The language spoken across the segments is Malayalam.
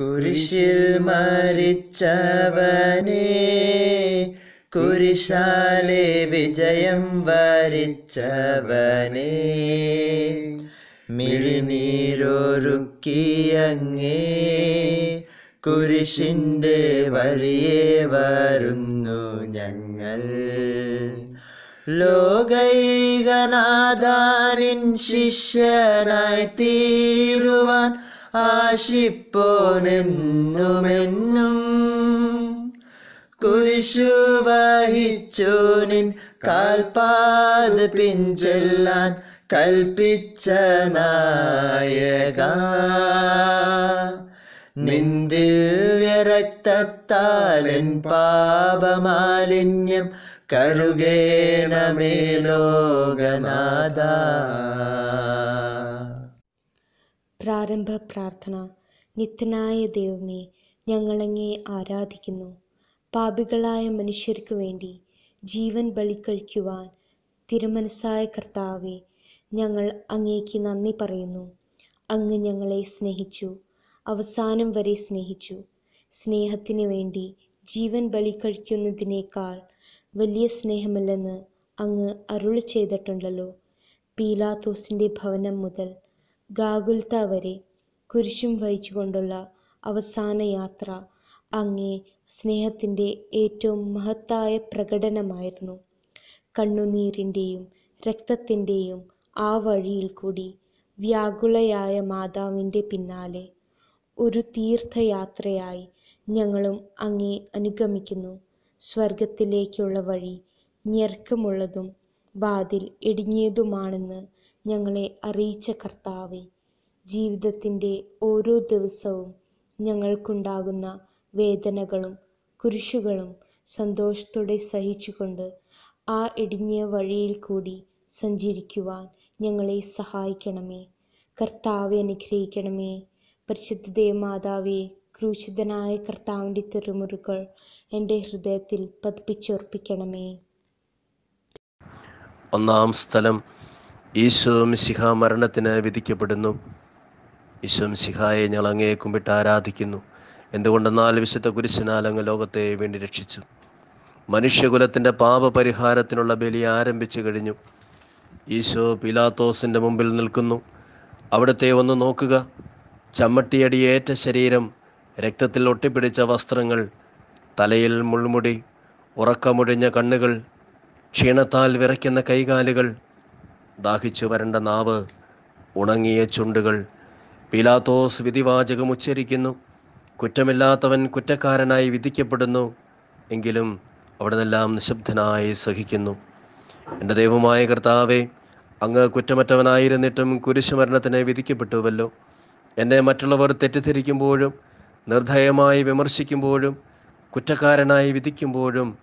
കുരിശിൽ മരിച്ചവനെ കുരിശാലെ വിജയം വരിച്ചവനെ. മിഴിനീരൊരുക്കിയങ്ങേ കുരിശിന്റെ വരിയെ വരുന്നു ഞങ്ങൾ. ലോകൈകനാഥാനിൻ ശിഷ്യനായി തീരുവാൻ ആശിപ്പോനെന്നുമെന്നും കുരിശു വഹിച്ചു നിൻ കാൽപാത പിഞ്ചെല്ലാൻ കൽപ്പിച്ച നായക. നിന്ദിവ്യരക്തത്താലൻ പാപമാലിന്യം കരുകേണമേ ലോകനാഥ. പ്രാരംഭ പ്രാർത്ഥന. നിത്യനായ ദൈവമേ ഞങ്ങളങ്ങേ ആരാധിക്കുന്നു. പാപികളായ മനുഷ്യർക്ക് വേണ്ടി ജീവൻ ബലിക്കഴിക്കുവാൻ തിരുമനസ്സായ കർത്താവെ ഞങ്ങൾ അങ്ങേക്ക് നന്ദി പറയുന്നു. അങ്ങ് ഞങ്ങളെ സ്നേഹിച്ചു അവസാനം വരെ സ്നേഹിച്ചു. സ്നേഹത്തിന് വേണ്ടി ജീവൻ ബലിക്കഴിക്കുന്നതിനേക്കാൾ വലിയ സ്നേഹമില്ലെന്ന് അങ്ങ് അരുളി ചെയ്തിട്ടുണ്ടല്ലോ പീലാത്തോസിന്റെ ഭവനം മുതൽ ഗാഗുൽത്ത വരെ കുരിശും വഹിച്ചുകൊണ്ടുള്ള അവസാന യാത്ര അങ്ങേ സ്നേഹത്തിന്റെ ഏറ്റവും മഹത്തായ പ്രകടനമായിരുന്നു. കണ്ണുനീരിന്റെയും രക്തത്തിന്റെയും ആ വഴിയിൽ കൂടി വ്യാകുലയായ മാതാവിന്റെ പിന്നാലെ ഒരു തീർത്ഥയാത്രയായി ഞങ്ങളും അങ്ങേ അനുഗമിക്കുന്നു. സ്വർഗത്തിലേക്കുള്ള വഴി ഞെരുക്കമുള്ളതും വാതിൽ ഇടുങ്ങിയതുമാണെന്ന് ഞങ്ങളെ അറിയിച്ച കർത്താവെ ജീവിതത്തിന്റെ ഓരോ ദിവസവും ഞങ്ങൾക്കുണ്ടാകുന്ന വേദനകളും കുരിശുകളും സന്തോഷത്തോടെ സഹിച്ചുകൊണ്ട് ആ ഇടുങ്ങിയ വഴിയിൽ കൂടി സഞ്ചരിക്കുവാൻ ഞങ്ങളെ സഹായിക്കണമേ. കർത്താവെ അനുഗ്രഹിക്കണമേ. പരിശുദ്ധ ദേവമാതാവെ ക്രൂശിതനായ കർത്താവിന്റെ തിരുമുറുകൾ എന്റെ ഹൃദയത്തിൽ പതിപ്പിച്ചുറപ്പിക്കണമേ. ഒന്നാം സ്ഥലം ഈശോ മിശിഹ മരണത്തിന് വിധിക്കപ്പെടുന്നു. ഈശോ മിശിഹായെ ഞങ്ങൾ അങ്ങേ കുമ്പിട്ട് ആരാധിക്കുന്നു. എന്തുകൊണ്ടെന്നാൽ വിശുദ്ധ കുരിശിനാൽ അങ്ങ് ലോകത്തെ വേണ്ടി രക്ഷിച്ചു. മനുഷ്യകുലത്തിന്റെ പാപപരിഹാരത്തിനുള്ള ബലി ആരംഭിച്ചു കഴിഞ്ഞു. ഈശോ പിലാത്തോസിന്റെ മുമ്പിൽ നിൽക്കുന്നു. അവിടുത്തെ ഒന്ന് നോക്കുക. ചമ്മട്ടിയടിയേറ്റ ശരീരം രക്തത്തിൽ ഒട്ടിപ്പിടിച്ച വസ്ത്രങ്ങൾ തലയിൽ മുൾമുടി ഉറക്കമുഴിഞ്ഞ കണ്ണുകൾ ക്ഷീണത്താൽ വിറയ്ക്കുന്ന കൈകാലുകൾ ദാഹിച്ചു വരണ്ട നാവ് ഉണങ്ങിയ ചുണ്ടുകൾ. പിലാത്തോസ് വിധിവാചകം ഉച്ചരിക്കുന്നു. കുറ്റമില്ലാത്തവൻ കുറ്റക്കാരനായി വിധിക്കപ്പെടുന്നു. എങ്കിലും അവിടെ നിന്നെല്ലാം നിശബ്ദനായി സഹിക്കുന്നു. എന്റെ ദൈവമായ കർത്താവെ അങ്ങ് കുറ്റമറ്റവനായിരുന്നിട്ടും കുരിശുമരണത്തിന് വിധിക്കപ്പെട്ടുവല്ലോ. എന്നെ മറ്റുള്ളവർ തെറ്റിദ്ധരിക്കുമ്പോഴും നിർദ്ധയമായി വിമർശിക്കുമ്പോഴും കുറ്റക്കാരനായി വിധിക്കുമ്പോഴും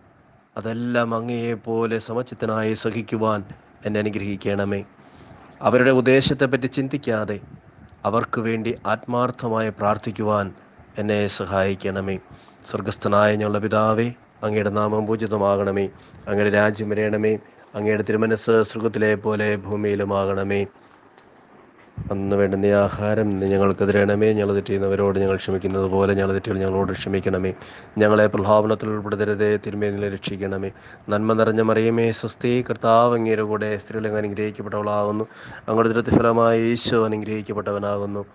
അതെല്ലാം അങ്ങയെപ്പോലെ സമചിത്തനായി സഹിക്കുവാൻ എന്നെ അനുഗ്രഹിക്കണമേ. അവരുടെ ഉദ്ദേശത്തെപ്പറ്റി ചിന്തിക്കാതെ അവർക്ക് വേണ്ടി ആത്മാർത്ഥമായി പ്രാർത്ഥിക്കുവാൻ എന്നെ സഹായിക്കണമേ. സ്വർഗസ്ഥനായ ഞങ്ങളുടെ പിതാവേ അങ്ങയുടെ നാമം പൂജിതമാകണമേ. അങ്ങയുടെ രാജ്യം വരയണമേ അങ്ങയുടെ തിരുമനസ് സ്വർഗത്തിലെ പോലെ ഭൂമിയിലുമാകണമേ. അന്ന് വേണ്ടുന്ന ആഹാരം ഞങ്ങൾക്ക് തരണമേ. ഞങ്ങൾ തെറ്റിയുന്നവരോട് ഞങ്ങൾ ക്ഷമിക്കുന്നത് പോലെ ഞങ്ങൾ തെറ്റുകൾ ഞങ്ങളോട് ക്ഷമിക്കണമേ. ഞങ്ങളെ പ്രഭാവനത്തിൽ ഉൾപ്പെടുത്തരുതേ. തിരുമേനിലെ രക്ഷിക്കണമേ. നന്മ നിറഞ്ഞ മറിയമേ സ്വസ്തി കർത്താവ് അങ്ങേരെ കൂടെ സ്ത്രീകൾ അനുഗ്രഹിക്കപ്പെട്ടവളാകുന്നു. അങ്ങോട്ട് ദൃത്തിഫലമായി ഈശോ അനുഗ്രഹിക്കപ്പെട്ടവനാകുന്നു.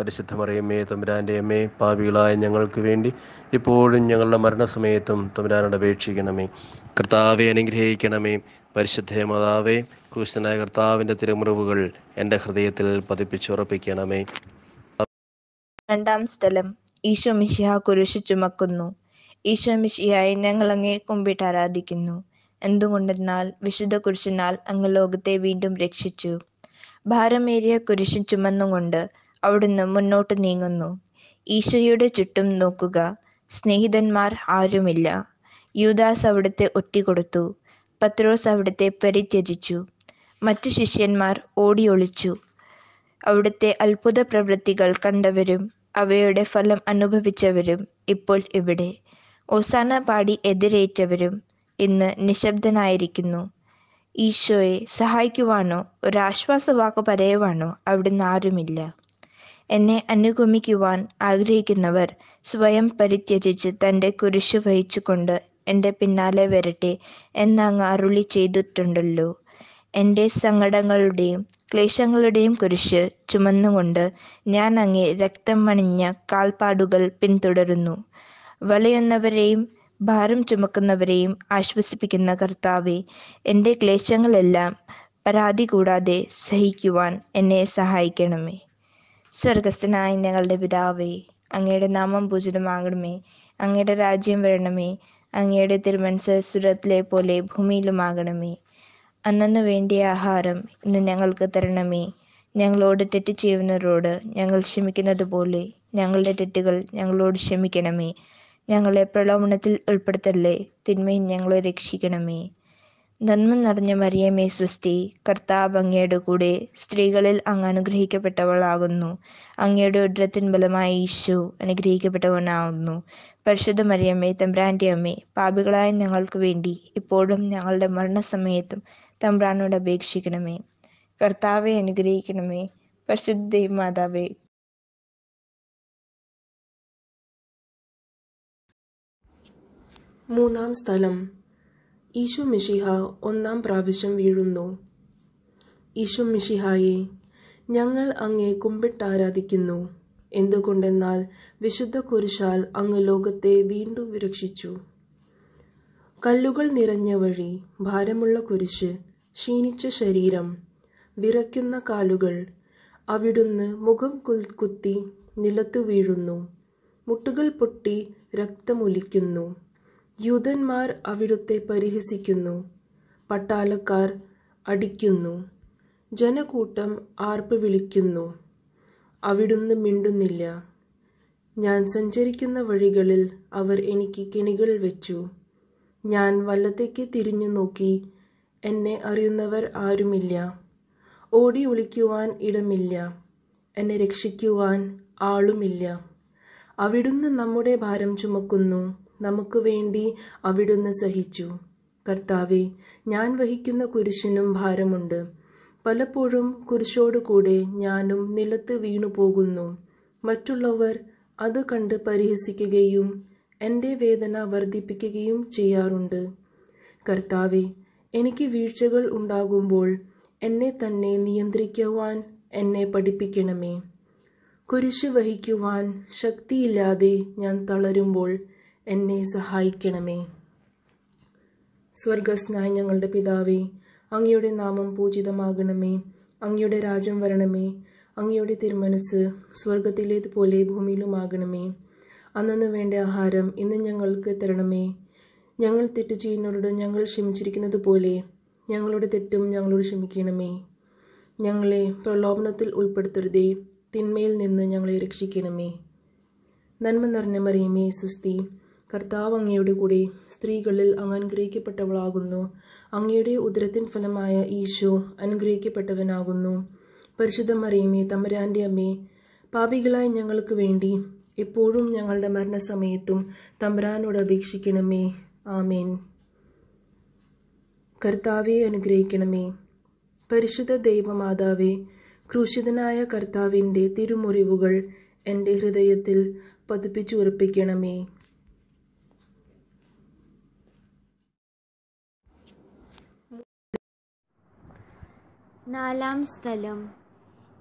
പരിശുദ്ധ മറിയമ്മേ തമ്പുരാന്റെ അമ്മേ പാപികളായ ഞങ്ങൾക്ക് വേണ്ടി ഇപ്പോഴും ഞങ്ങളുടെ മരണസമയത്തും തമ്പുരാനോട് അപേക്ഷിക്കണമേ. കർത്താവെ അനുഗ്രഹിക്കണമേ. പരിശുദ്ധ മാതാവേ ക്രൂശനായ കർത്താവിന്റെ തിരുമുറിവുകൾ എന്റെ ഹൃദയത്തിൽ പതിപ്പിച്ചുറപ്പിക്കണമേ. രണ്ടാം സ്ഥലം. ഈശോ മിഷിഹ കുരിശു ചുമക്കുന്നു ഈശോ മിഷിഹായി ഞങ്ങൾ അങ്ങേ കുമ്പിട്ട് ആരാധിക്കുന്നു. എന്തുകൊണ്ടെന്നാൽ വിശുദ്ധ കുരിശിനാൽ അങ്ങ് ലോകത്തെ വീണ്ടും രക്ഷിച്ചു. ഭാരമേറിയ കുരിശ് ചുമന്നുകൊണ്ട് അവിടുന്ന് മുന്നോട്ട് നീങ്ങുന്നു. ഈശോയുടെ ചുറ്റും നോക്കുക. സ്നേഹിതന്മാർ ആരുമില്ല. യൂദാസ് അവിടുത്തെ ഒറ്റിക്കൊടുത്തു പത്രോസ് അവിടുത്തെ പരിത്യജിച്ചു. മറ്റു ശിഷ്യന്മാർ ഓടിയൊളിച്ചു. അവിടുത്തെ അത്ഭുത പ്രവൃത്തികൾ കണ്ടവരും അവയുടെ ഫലം അനുഭവിച്ചവരും ഇപ്പോൾ ഇവിടെ. ഓസാന പാടി എതിരേറ്റവരും ഇന്ന് നിശബ്ദനായിരിക്കുന്നു. ഈശോയെ സഹായിക്കുവാനോ ഒരാശ്വാസവാക്ക് പറയുവാനോ അവിടുന്ന് ആരുമില്ല. എന്നെ അനുഗമിക്കുവാൻ ആഗ്രഹിക്കുന്നവർ സ്വയം പരിത്യജിച്ച് തന്റെ കുരിശു വഹിച്ചുകൊണ്ട് എന്റെ പിന്നാലെ വരട്ടെ എന്നങ്ങ് അരുളി ചെയ്തിട്ടുണ്ടല്ലോ. എന്റെ സങ്കടങ്ങളുടെയും ക്ലേശങ്ങളുടെയും കുരിശ് ചുമന്നുകൊണ്ട് ഞാൻ അങ്ങേ രക്തം മണിഞ്ഞ കാൽപ്പാടുകൾ പിന്തുടരുന്നു. വലയുന്നവരെയും ഭാരം ചുമക്കുന്നവരെയും ആശ്വസിപ്പിക്കുന്ന കർത്താവെ എന്റെ ക്ലേശങ്ങളെല്ലാം പരാതി കൂടാതെ സഹിക്കുവാൻ എന്നെ സഹായിക്കണമേ. സ്വർഗസ്ഥനായ ഞങ്ങളുടെ പിതാവേ അങ്ങയുടെ നാമം പൂജിതമാകണമേ. അങ്ങയുടെ രാജ്യം വരണമേ. അങ്ങയുടെ തിരുമനസ് സുരത്തിലെ പോലെ ഭൂമിയിലുമാകണമേ. അന്നു വേണ്ടിയ ആഹാരം ഇന്ന് ഞങ്ങൾക്ക് തരണമേ. ഞങ്ങളോട് തെറ്റ് ചെയ്യുന്നവരോട് ഞങ്ങൾ ക്ഷമിക്കുന്നത് പോലെ ഞങ്ങളുടെ തെറ്റുകൾ ഞങ്ങളോട് ക്ഷമിക്കണമേ. ഞങ്ങളെ പ്രലോഭനത്തിൽ ഉൾപ്പെടുത്തല്ലേ തിന്മയിൽ ഞങ്ങളെ രക്ഷിക്കണമേ. നന്മ നിറഞ്ഞ മറിയമേ സ്വസ്തി കർത്താവ് അങ്ങയുടെ കൂടെ സ്ത്രീകളിൽ അങ്ങ് അനുഗ്രഹിക്കപ്പെട്ടവളാകുന്നു. അങ്ങയുടെ ഉദ്രത്തിൻ ബലമായ ഈശോ അനുഗ്രഹിക്കപ്പെട്ടവനാകുന്നു. പരിശുദ്ധ മറിയമ്മേ തമ്പ്രാന്റെ അമ്മേ പാപികളായ ഞങ്ങൾക്ക് വേണ്ടി ഇപ്പോഴും ഞങ്ങളുടെ മരണസമയത്തും തമ്പ്രാനോട് അപേക്ഷിക്കണമേ. കർത്താവെ അനുഗ്രഹിക്കണമേ. പരിശുദ്ധ മാതാവേ മൂന്നാം സ്ഥലം. ഈശോ മിഷിഹ ഒന്നാം പ്രാവശ്യം വീഴുന്നു. ഈശോ മിഷിഹായെ ഞങ്ങൾ അങ്ങേ കുമ്പിട്ടാരാധിക്കുന്നു. എന്തുകൊണ്ടെന്നാൽ വിശുദ്ധ കുരിശാൽ അങ്ങ് ലോകത്തെ വീണ്ടും വിരക്ഷിച്ചു. കല്ലുകൾ നിറഞ്ഞ വഴി ഭാരമുള്ള കുരിശ് ക്ഷീണിച്ച ശരീരം വിറയ്ക്കുന്ന കാലുകൾ അവിടുന്ന് മുഖം കുത്തി നിലത്തു വീഴുന്നു. മുട്ടുകൾ പൊട്ടി രക്തമൊലിക്കുന്നു. യൂതന്മാർ അവിടുത്തെ പരിഹസിക്കുന്നു. പട്ടാളക്കാർ അടിക്കുന്നു. ജനക്കൂട്ടം ആർപ്പ് വിളിക്കുന്നു. അവിടുന്ന് മിണ്ടുന്നില്ല. ഞാൻ സഞ്ചരിക്കുന്ന വഴികളിൽ അവർ എനിക്ക് കെണികൾ വെച്ചു. ഞാൻ വല്ലത്തേക്ക് തിരിഞ്ഞു നോക്കി. എന്നെ അറിയുന്നവർ ആരുമില്ല. ഓടി ഒളിക്കുവാൻ ഇടമില്ല. എന്നെ രക്ഷിക്കുവാൻ ആളുമില്ല. അവിടുന്ന് നമ്മുടെ ഭാരം ചുമക്കുന്നു. നമുക്ക് വേണ്ടി അവിടുന്ന് സഹിച്ചു. കർത്താവെ ഞാൻ വഹിക്കുന്ന കുരിശിനും ഭാരമുണ്ട്. പലപ്പോഴും കുരിശോടുകൂടെ ഞാനും നിലത്ത് വീണു പോകുന്നു മറ്റുള്ളവർ അത് കണ്ട് പരിഹസിക്കുകയും എന്റെ വേദന വർദ്ധിപ്പിക്കുകയും ചെയ്യാറുണ്ട്. കർത്താവെ എനിക്ക് വീഴ്ചകൾ ഉണ്ടാകുമ്പോൾ എന്നെ തന്നെ നിയന്ത്രിക്കുവാൻ എന്നെ പഠിപ്പിക്കണമേ. കുരിശ് വഹിക്കുവാൻ ശക്തിയില്ലാതെ ഞാൻ തളരുമ്പോൾ എന്നെ സഹായിക്കണമേ. സ്വർഗസ്നായ ഞങ്ങളുടെ പിതാവേ അങ്ങയുടെ നാമം പൂജിതമാകണമേ. അങ്ങയുടെ രാജ്യം വരണമേ. അങ്ങയുടെ തിരുമനസ് സ്വർഗത്തിലേതുപോലെ ഭൂമിയിലുമാകണമേ. അന്നു വേണ്ട ആഹാരം ഇന്ന് ഞങ്ങൾക്ക് തരണമേ. ഞങ്ങൾ തെറ്റ് ചെയ്യുന്നവരോട് ഞങ്ങൾ ക്ഷമിച്ചിരിക്കുന്നത് പോലെ ഞങ്ങളുടെ തെറ്റും ഞങ്ങളോട് ക്ഷമിക്കണമേ. ഞങ്ങളെ പ്രലോഭനത്തിൽ ഉൾപ്പെടുത്തരുതേ. തിന്മയിൽ നിന്ന് ഞങ്ങളെ രക്ഷിക്കണമേ. നന്മ നിറഞ്ഞ മറിയമേ സുസ്തി. കർത്താവ് അങ്ങയുടെ കൂടെ സ്ത്രീകളിൽ അങ്ങ് അനുഗ്രഹിക്കപ്പെട്ടവളാകുന്നു അങ്ങയുടെ ഉദരത്തിൻ ഫലമായ ഈശോ അനുഗ്രഹിക്കപ്പെട്ടവനാകുന്നു. പരിശുദ്ധ മറിയമേ തമരാന്റെ അമ്മേ പാപികളായ ഞങ്ങൾക്ക് വേണ്ടി എപ്പോഴും ഞങ്ങളുടെ മരണസമയത്തും തമ്പുരാനോട് അപേക്ഷിക്കണമേ. ആമേൻ. കർത്താവെ അനുഗ്രഹിക്കണമേ. പരിശുദ്ധ ദൈവമാതാവേ ക്രൂശിതനായ കർത്താവിന്റെ തിരുമുറിവുകൾ എന്റെ ഹൃദയത്തിൽ പതിപ്പിച്ചുറപ്പിക്കണമേ. നാലാം സ്ഥലം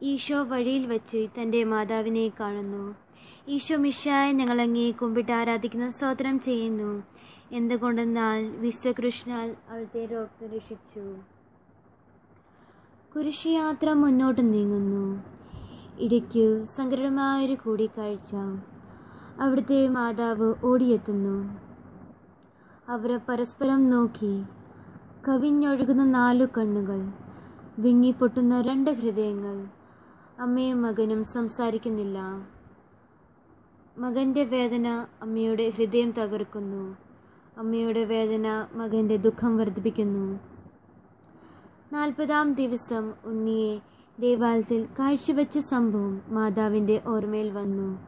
ഈശോ വഴിയിൽ വച്ച് തന്റെ മാതാവിനെ കാണുന്നു. ഈശോ മിഷായ ഞങ്ങളങ്ങേ കുമ്പിട്ട് ആരാധിക്കുന്ന സ്തോത്രം ചെയ്യുന്നു. എന്തുകൊണ്ടെന്നാൽ വിശ്വകൃഷ്ണാൽ അവിടുത്തെ രോഗം രക്ഷിച്ചു. കുരിശുയാത്ര മുന്നോട്ട് നീങ്ങുന്നു. ഇടയ്ക്ക് സങ്കടമായൊരു കൂടിക്കാഴ്ച. അവിടുത്തെ മാതാവ് ഓടിയെത്തുന്നു. അവരെ പരസ്പരം നോക്കി. കവിഞ്ഞൊഴുകുന്ന നാലു കണ്ണുകൾ വിങ്ങിപ്പൊട്ടുന്ന രണ്ട് ഹൃദയങ്ങൾ. അമ്മയും മകനും സംസാരിക്കുന്നില്ല. മകന്റെ വേദന അമ്മയുടെ ഹൃദയം തകർക്കുന്നു. അമ്മയുടെ വേദന മകന്റെ ദുഃഖം വർദ്ധിപ്പിക്കുന്നു. നാൽപ്പതാം ദിവസം ഉണ്ണിയെ ദേവാലയത്തിൽ കാഴ്ചവെച്ച സംഭവം മാതാവിന്റെ ഓർമ്മയിൽ വന്നു.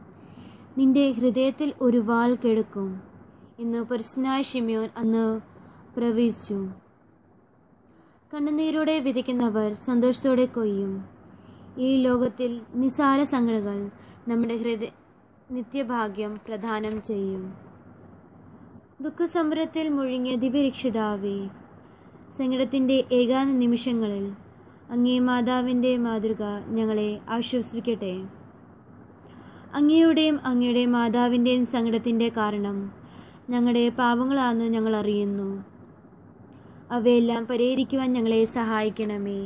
നിന്റെ ഹൃദയത്തിൽ ഒരു വാൾ കെടുക്കും എന്ന് പരിശുനായ ഷിമിയോൻ അന്ന് പ്രവചിച്ചു. കണ്ണുനീരോടെ വിതയ്ക്കുന്നവർ സന്തോഷത്തോടെ കൊയ്യും. ഈ ലോകത്തിൽ നിസാര സംഘടനകൾ നമ്മുടെ ഹൃദയ നിത്യഭാഗ്യം പ്രദാനം ചെയ്യും. ദുഃഖസമരത്തിൽ മുഴുങ്ങിയ ദിവ്യരക്ഷിതാവേ സങ്കടത്തിന്റെ ഏകാന്ത നിമിഷങ്ങളിൽ അങ്ങേ മാതാവിന്റെ മാതൃക ഞങ്ങളെ ആശ്വസിക്കട്ടെ. അങ്ങയുടെയും അങ്ങയുടെ മാതാവിന്റെയും സങ്കടത്തിന്റെ കാരണം ഞങ്ങളുടെ പാപങ്ങളാണെന്ന് ഞങ്ങൾ അറിയുന്നു. അവയെല്ലാം പരിഹരിക്കുവാൻ ഞങ്ങളെ സഹായിക്കണമേ.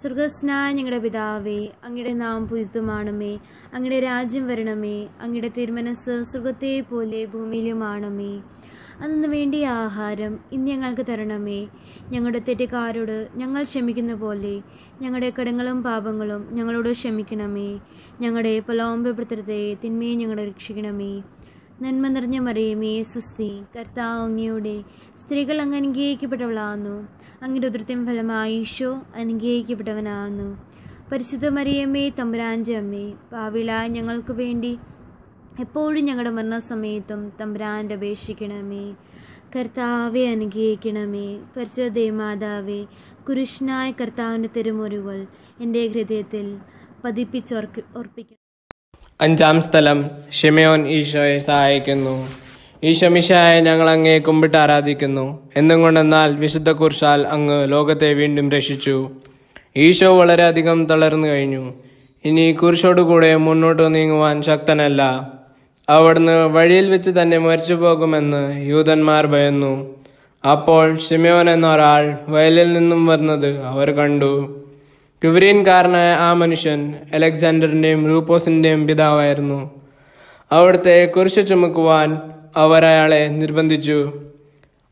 സ്വർഗസ്നായ ഞങ്ങളുടെ പിതാവേ അങ്ങയുടെ നാം പൂജിതമാണമേ അങ്ങയുടെ രാജ്യം വരണമേ അങ്ങയുടെ തിരുമനസ് സുഖത്തെ പോലെ ഭൂമിയിലുമാണമേ. അതിന് വേണ്ടിയ ആഹാരം ഇന്ന് ഞങ്ങൾക്ക് തരണമേ. ഞങ്ങളുടെ തെറ്റുകാരോട് ഞങ്ങൾ ക്ഷമിക്കുന്ന പോലെ ഞങ്ങളുടെ കടങ്ങളും പാപങ്ങളും ഞങ്ങളോട് ക്ഷമിക്കണമേ. ഞങ്ങളുടെ പ്രലോഭപ്പെടുത്തരുതേ തിന്മയെ ഞങ്ങളെ രക്ഷിക്കണമേ. നന്മ നിറഞ്ഞ മറിയമേ സുസ്തി കർത്താവ് അങ്ങയുടെ സ്ത്രീകൾ അങ്ങ് അനുഗ്രഹിക്കപ്പെട്ടവളാകുന്നു. അങ്ങയുടെ ഉദൃത്യം ഫലമായി ഈശോ അനുഗ്രഹിക്കപ്പെട്ടവനാകുന്നു. പരിശുദ്ധ മറിയമ്മേ തമ്പുരാന്റെ അമ്മേ പാവിള ഞങ്ങൾക്ക് വേണ്ടി എപ്പോഴും ഞങ്ങളുടെ മരണസമയത്തും തമ്പുരാന്റെ അപേക്ഷിക്കണമേ. കർത്താവെ അനുഗ്രഹിക്കണമേ. പരിശുദ്ധ ദേമാതാവേ കുരുഷനായ കർത്താവിന്റെ തിരുമുരുകൾ എന്റെ ഹൃദയത്തിൽ പതിപ്പിച്ചോർക്ക് ഓർപ്പിക്കണം അഞ്ചാം സ്ഥലം ഷിമയോൻ ഈശോയെ സഹായിക്കുന്നു. ഈശോ മിശായെ ഞങ്ങൾ അങ്ങേ കുമ്പിട്ട് ആരാധിക്കുന്നു. എന്നും കൊണ്ടെന്നാൽ വിശുദ്ധ കുർശാൽ അങ്ങ് ലോകത്തെ വീണ്ടും രക്ഷിച്ചു. ഈശോ വളരെയധികം തളർന്നു കഴിഞ്ഞു. ഇനി കുരിശോടുകൂടെ മുന്നോട്ട് നീങ്ങുവാൻ ശക്തനല്ല. അവിടുന്ന് വഴിയിൽ വെച്ച് തന്നെ മരിച്ചു പോകുമെന്ന് യൂതന്മാർ ഭയന്നു. അപ്പോൾ ഷിമയോൻ എന്നൊരാൾ വയലിൽ നിന്നും വരുന്നത് അവർ കണ്ടു. ക്യുവരീൻകാരനായ ആ മനുഷ്യൻ അലക്സാണ്ടറിന്റെയും റൂപ്പോസിന്റെയും പിതാവായിരുന്നു. അവിടുത്തെ കുരിശ് ചുമക്കുവാൻ അവർ അയാളെ നിർബന്ധിച്ചു.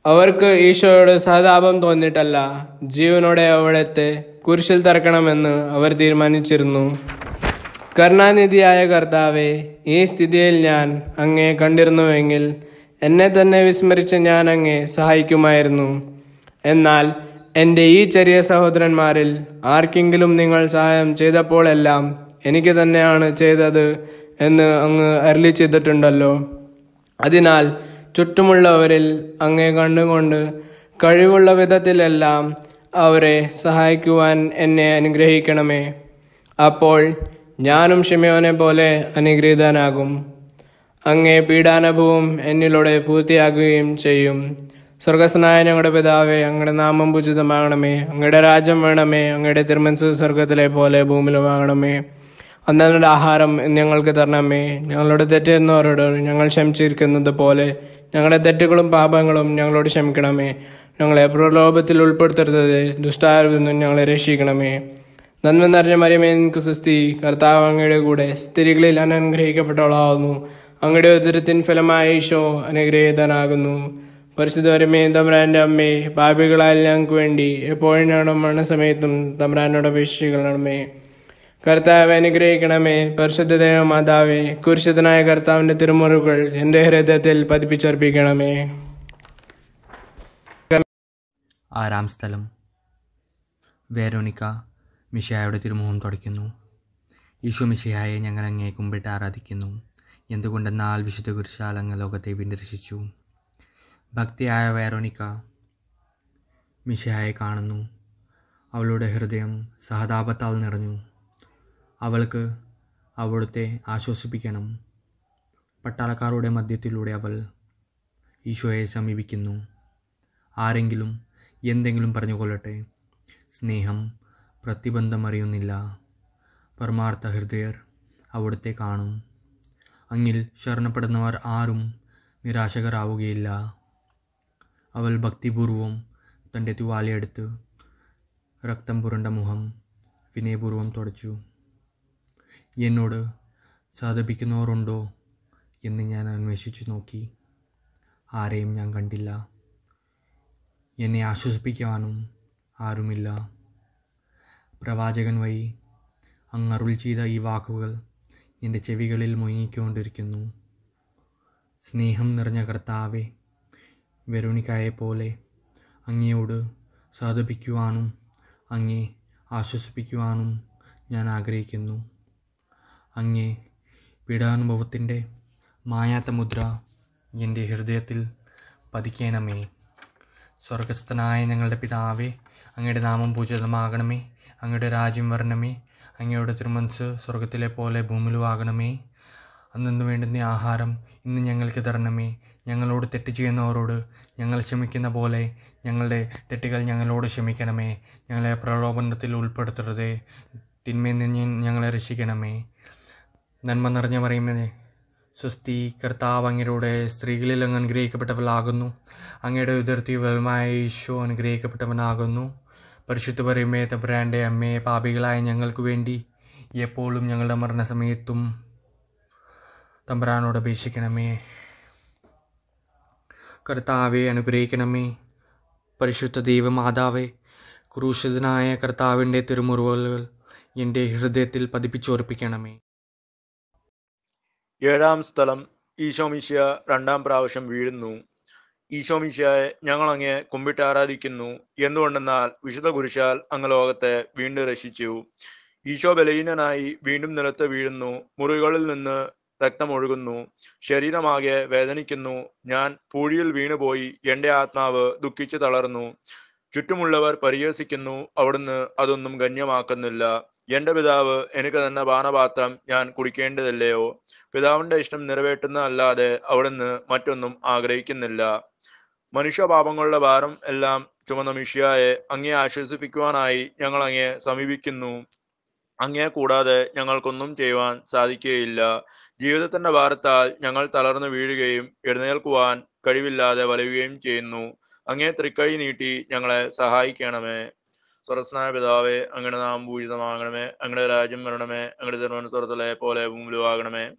അവർക്ക് ഈശോയോട് സഹതാപം തോന്നിയിട്ടല്ല ജീവനോടെ അവിടത്തെ കുരിശിൽ തറക്കണമെന്ന് അവർ തീരുമാനിച്ചിരുന്നു. കരുണാനിധിയായ കർത്താവെ ഈ സ്ഥിതിയിൽ ഞാൻ അങ്ങേ കണ്ടിരുന്നുവെങ്കിൽ എന്നെ തന്നെ വിസ്മരിച്ച് ഞാൻ അങ്ങേ സഹായിക്കുമായിരുന്നു. എന്നാൽ എന്റെ ഈ ചെറിയ സഹോദരന്മാരിൽ ആർക്കെങ്കിലും നിങ്ങൾ സഹായം ചെയ്തപ്പോഴെല്ലാം എനിക്ക് തന്നെയാണ് ചെയ്തത് എന്ന് അങ്ങ് അരളി ചെയ്തിട്ടുണ്ടല്ലോ. അതിനാൽ ചുറ്റുമുള്ളവരിൽ അങ്ങേ കണ്ടുകൊണ്ട് കഴിവുള്ള വിധത്തിലെല്ലാം അവരെ സഹായിക്കുവാൻ എന്നെ അനുഗ്രഹിക്കണമേ. അപ്പോൾ ഞാനും ഷിമയോനെ പോലെ അനുഗ്രഹീതനാകും. അങ്ങേ പീഡാനുഭവം എന്നിലൂടെ പൂർത്തിയാകുകയും ചെയ്യും. സ്വർഗസ്നായ ഞങ്ങളുടെ പിതാവേ അങ്ങയുടെ നാമം പൂജിതമാകണമേ. അങ്ങയുടെ രാജ്യം വേണമേ. അങ്ങയുടെ തിരുമനസ് സ്വർഗത്തിലെ പോലെ ഭൂമിയിലുമാകണമേ അന്നങ്ങളുടെ ആഹാരം ഞങ്ങൾക്ക് തരണമേ. ഞങ്ങളുടെ തെറ്റെന്നവരോട് ഞങ്ങൾ ക്ഷമിച്ചിരിക്കുന്നത് പോലെ ഞങ്ങളുടെ തെറ്റുകളും പാപങ്ങളും ഞങ്ങളോട് ക്ഷമിക്കണമേ. ഞങ്ങളെ പ്രലോഭത്തിൽ ഉൾപ്പെടുത്തരുത്. ദുഷ്ടാരിൽ ഞങ്ങളെ രക്ഷിക്കണമേ. നന്മ നിറഞ്ഞ മറിയമേ എനിക്ക് സുസ്തി കർത്താവ് അങ്ങയുടെ കൂടെ സ്ത്രീകളിൽ അനുഗ്രഹിക്കപ്പെട്ടവളാകുന്നു. അങ്ങയുടെ ഉദരത്തിൻ ഫലമായ ഈശോ അനുഗ്രഹീതനാകുന്നു. പരിശുദ്ധവരമേ തമ്രാന്റെ അമ്മേ പാപികളാൽ ഞങ്ങൾക്ക് വേണ്ടി എപ്പോഴും ഞങ്ങളുടെ മരണസമയത്തും തമ്രാനോട് അപേക്ഷിക്കണമേ. കർത്താവ് അനുഗ്രഹിക്കണമേ. പരിശുദ്ധ ദേവ മാതാവേ കുരിശുദ്ധനായ കർത്താവിന്റെ തിരുമുറുകൾ എന്റെ ഹൃദയത്തിൽ പതിപ്പിച്ചർപ്പിക്കണമേ. ആറാം സ്ഥലം. വേരോണിക്ക മിഷയായുടെ തിരുമുഖം തുടയ്ക്കുന്നു. ഈശോ മിഷയായെ ഞങ്ങൾ അങ്ങേ കുമ്പിട്ട് ആരാധിക്കുന്നു. എന്തുകൊണ്ടെന്നാൽ വിശുദ്ധ കുരിശാൽ ലോകത്തെ വിനിരക്ഷിച്ചു ഭക്തിയായ വേറോണിക്ക മിഷയായെ കാണുന്നു. അവളുടെ ഹൃദയം സഹതാപത്താൽ നിറഞ്ഞു. അവൾക്ക് അവിടുത്തെ ആശ്വസിപ്പിക്കണം. പട്ടാളക്കാരുടെ മധ്യത്തിലൂടെ അവൾ ഈശോയെ സമീപിക്കുന്നു. ആരെങ്കിലും എന്തെങ്കിലും പറഞ്ഞുകൊള്ളട്ടെ. സ്നേഹം പ്രതിബന്ധമറിയുന്നില്ല. പരമാർത്ഥ ഹൃദയർ അവിടുത്തെ കാണും. അങ്ങിൽ ശരണപ്പെടുന്നവർ ആരും നിരാശകരാവുകയില്ല. അവൾ ഭക്തിപൂർവം തന്റെ തുവാലയെടുത്ത് രക്തം പുരണ്ട മുഖം വിനയപൂർവം തുടച്ചു. എന്നോട് സാധിപ്പിക്കുന്നവരുണ്ടോ എന്ന് ഞാൻ അന്വേഷിച്ചു നോക്കി. ആരെയും ഞാൻ കണ്ടില്ല. എന്നെ ആശ്വസിപ്പിക്കുവാനും ആരുമില്ല. പ്രവാചകൻ വഴി അങ്ങ് അരുൾ ചെയ്ത ഈ വാക്കുകൾ എന്റെ ചെവികളിൽ മുഴങ്ങിക്കൊണ്ടിരിക്കുന്നു സ്നേഹം നിറഞ്ഞ കർത്താവെ വെറുണിക്കായെ പോലെ അങ്ങയോട് സാധിപ്പിക്കുവാനും അങ്ങേ ആശ്വസിപ്പിക്കുവാനും ഞാൻ ആഗ്രഹിക്കുന്നു. അങ്ങേ പീഡാനുഭവത്തിന്റെ മായാത്ത മുദ്ര എന്റെ ഹൃദയത്തിൽ പതിക്കേണമേ. സ്വർഗസ്ഥനായ ഞങ്ങളുടെ പിതാവേ അങ്ങയുടെ നാമം പൂജിതമാകണമേ. അങ്ങയുടെ രാജ്യം വരണമേ. അങ്ങയുടെ തിരുമനസ് സ്വർഗത്തിലെ പോലെ ഭൂമിയിലും ആകണമേ അന്നു വേണ്ടുന്ന ആഹാരം ഇന്ന് ഞങ്ങൾക്ക് തരണമേ. ഞങ്ങളോട് തെറ്റ് ചെയ്യുന്നവരോട് ഞങ്ങൾ ക്ഷമിക്കുന്ന പോലെ ഞങ്ങളുടെ തെറ്റുകൾ ഞങ്ങളോട് ക്ഷമിക്കണമേ. ഞങ്ങളെ പ്രലോഭനത്തിൽ ഉൾപ്പെടുത്തരുതേ. തിന്മയിൽ നിന്ന് ഞങ്ങളെ രക്ഷിക്കണമേ. നന്മ നിറഞ്ഞ പറയുമേ സ്വസ്തി കർത്താവ് അങ്ങയുടെ സ്ത്രീകളിൽ അങ്ങ് അനുഗ്രഹിക്കപ്പെട്ടവളാകുന്നു. അങ്ങയുടെ ഉതിർത്തി വലുമായ ഈശോ അനുഗ്രഹിക്കപ്പെട്ടവനാകുന്നു. പരിശുദ്ധ പറയുമേ തമ്പുരാന്റെ അമ്മയെ പാപികളായ ഞങ്ങൾക്ക് വേണ്ടി എപ്പോഴും ഞങ്ങളുടെ മരണസമയത്തും തമ്പുരാനോട് അപേക്ഷിക്കണമേ. കർത്താവെ അനുഗ്രഹിക്കണമേ. പരിശുദ്ധ ദൈവമാതാവെ ക്രൂശിതനായ കർത്താവിന്റെ തിരുമുറിവുകൾ എന്റെ ഹൃദയത്തിൽ പതിപ്പിച്ചുറപ്പിക്കണമേ. ഏഴാം സ്ഥലം ഈശോമിശിയ രണ്ടാം പ്രാവശ്യം വീഴുന്നു. ഈശോമിശിയായെ ഞങ്ങൾ അങ്ങേ കുമ്പിട്ട് ആരാധിക്കുന്നു. എന്തുകൊണ്ടെന്നാൽ വിശുദ്ധ കുരിശാൽ അങ്ങ് ലോകത്തെ വീണ്ടും രക്ഷിച്ചു. ഈശോ ബലഹീനനായി വീണ്ടും നിലത്ത് വീഴുന്നു. മുറികളിൽ നിന്ന് രക്തമൊഴുകുന്നു ശരീരമാകെ വേദനിക്കുന്നു. ഞാൻ പൂഴിയിൽ വീണുപോയി എന്റെ ആത്മാവ് ദുഃഖിച്ചു തളർന്നു. ചുറ്റുമുള്ളവർ പരിഹസിക്കുന്നു. അവിടുന്ന് അതൊന്നും ഗണ്യമാക്കുന്നില്ല. എന്റെ പിതാവ് എനിക്ക് തന്ന പാനപാത്രം ഞാൻ കുടിക്കേണ്ടതല്ലയോ? പിതാവിന്റെ ഇഷ്ടം നിറവേറ്റുന്ന അല്ലാതെ അവിടുന്ന് മറ്റൊന്നും ആഗ്രഹിക്കുന്നില്ല. മനുഷ്യപാപങ്ങളുടെ ഭാരം എല്ലാം ചുമന്ന മിഷിയായെ അങ്ങേ ആശ്വസിപ്പിക്കുവാനായി ഞങ്ങൾ അങ്ങേ സമീപിക്കുന്നു. അങ്ങേ കൂടാതെ ഞങ്ങൾക്കൊന്നും ചെയ്യുവാൻ സാധിക്കുകയില്ല. ജീവിതത്തിന്റെ ഭാരത്താൽ ഞങ്ങൾ തളർന്നു വീഴുകയും എഴുന്നേൽക്കുവാൻ കഴിവില്ലാതെ വലയുകയും ചെയ്യുന്നു. അങ്ങേ തൃക്കഴി നീട്ടി ഞങ്ങളെ സഹായിക്കണമേ. സ്വരസ്നായ പിതാവേ അങ്ങയുടെ നാം പൂജിതമാകണമേ. അങ്ങയുടെ രാജ്യം വരണമേ. അങ്ങയുടെ തിരുവനന്തപുരത്തിലെ പോലെ ഭൂമിയിലും ആകണമേ.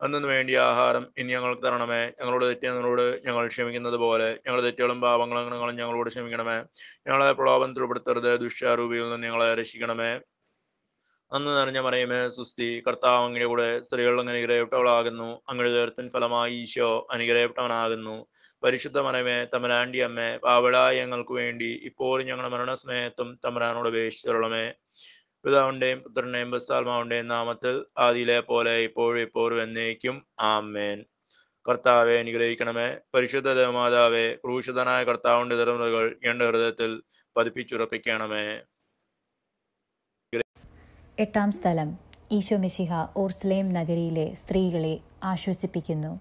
അന്നു വേണ്ടി ആഹാരം ഇനി ഞങ്ങൾക്ക് തരണമേ. ഞങ്ങളോട് തെറ്റിയവരോട് ഞങ്ങൾ ക്ഷമിക്കുന്നത് പോലെ. ഞങ്ങളുടെ തെറ്റുകളും പാപങ്ങളും ഞങ്ങളും ഞങ്ങളോട് ക്ഷമിക്കണമേ. ഞങ്ങളെ പ്രലോഭനത്തിൽ ഉൾപ്പെടുത്തരുത് ദുഷ്ടാരൂപിയിൽ നിന്ന് ഞങ്ങളെ രക്ഷിക്കണമേ. അന്ന് നിറഞ്ഞ മറിയമേ സുസ്തി കർത്താവ് അങ്ങയുടെ കൂടെ സ്ത്രീകൾ അങ്ങ് അനുഗ്രഹപ്പെട്ടവളാകുന്നു അങ്ങയുടെ ദൈവത്തിൻ ഫലമായി ഈശോ അനുഗ്രഹപ്പെട്ടവനാകുന്നു പരിശുദ്ധ മറമേ തമരാണ്ടി അമ്മേ പാവളായ ഞങ്ങൾക്ക് വേണ്ടി ഇപ്പോൾ ഞങ്ങളുടെ മരണസ്നേഹത്തും തമരാനോട് അപേക്ഷിച്ചുള്ളമേ പിതാവിന്റെയും പുത്രന്റെയും പുസ്താത്മാവിന്റെയും നാമത്തിൽ ആദിയിലെ പോലെ ഇപ്പോഴും ഇപ്പോഴും എന്നേക്കും. ആമേൻ. കർത്താവെ അനുഗ്രഹിക്കണമേ. പരിശുദ്ധ ദേവമാതാവെ ക്രൂശിതനായ കർത്താവിന്റെ തിരുമുറകൾ എന്റെ ഹൃദയത്തിൽ പതിപ്പിച്ചുറപ്പിക്കണമേ. എട്ടാം സ്ഥലം. ഈശോ മിശിഹ ഓർസ്ലേം നഗരിയിലെ സ്ത്രീകളെ ആശ്വസിപ്പിക്കുന്നു.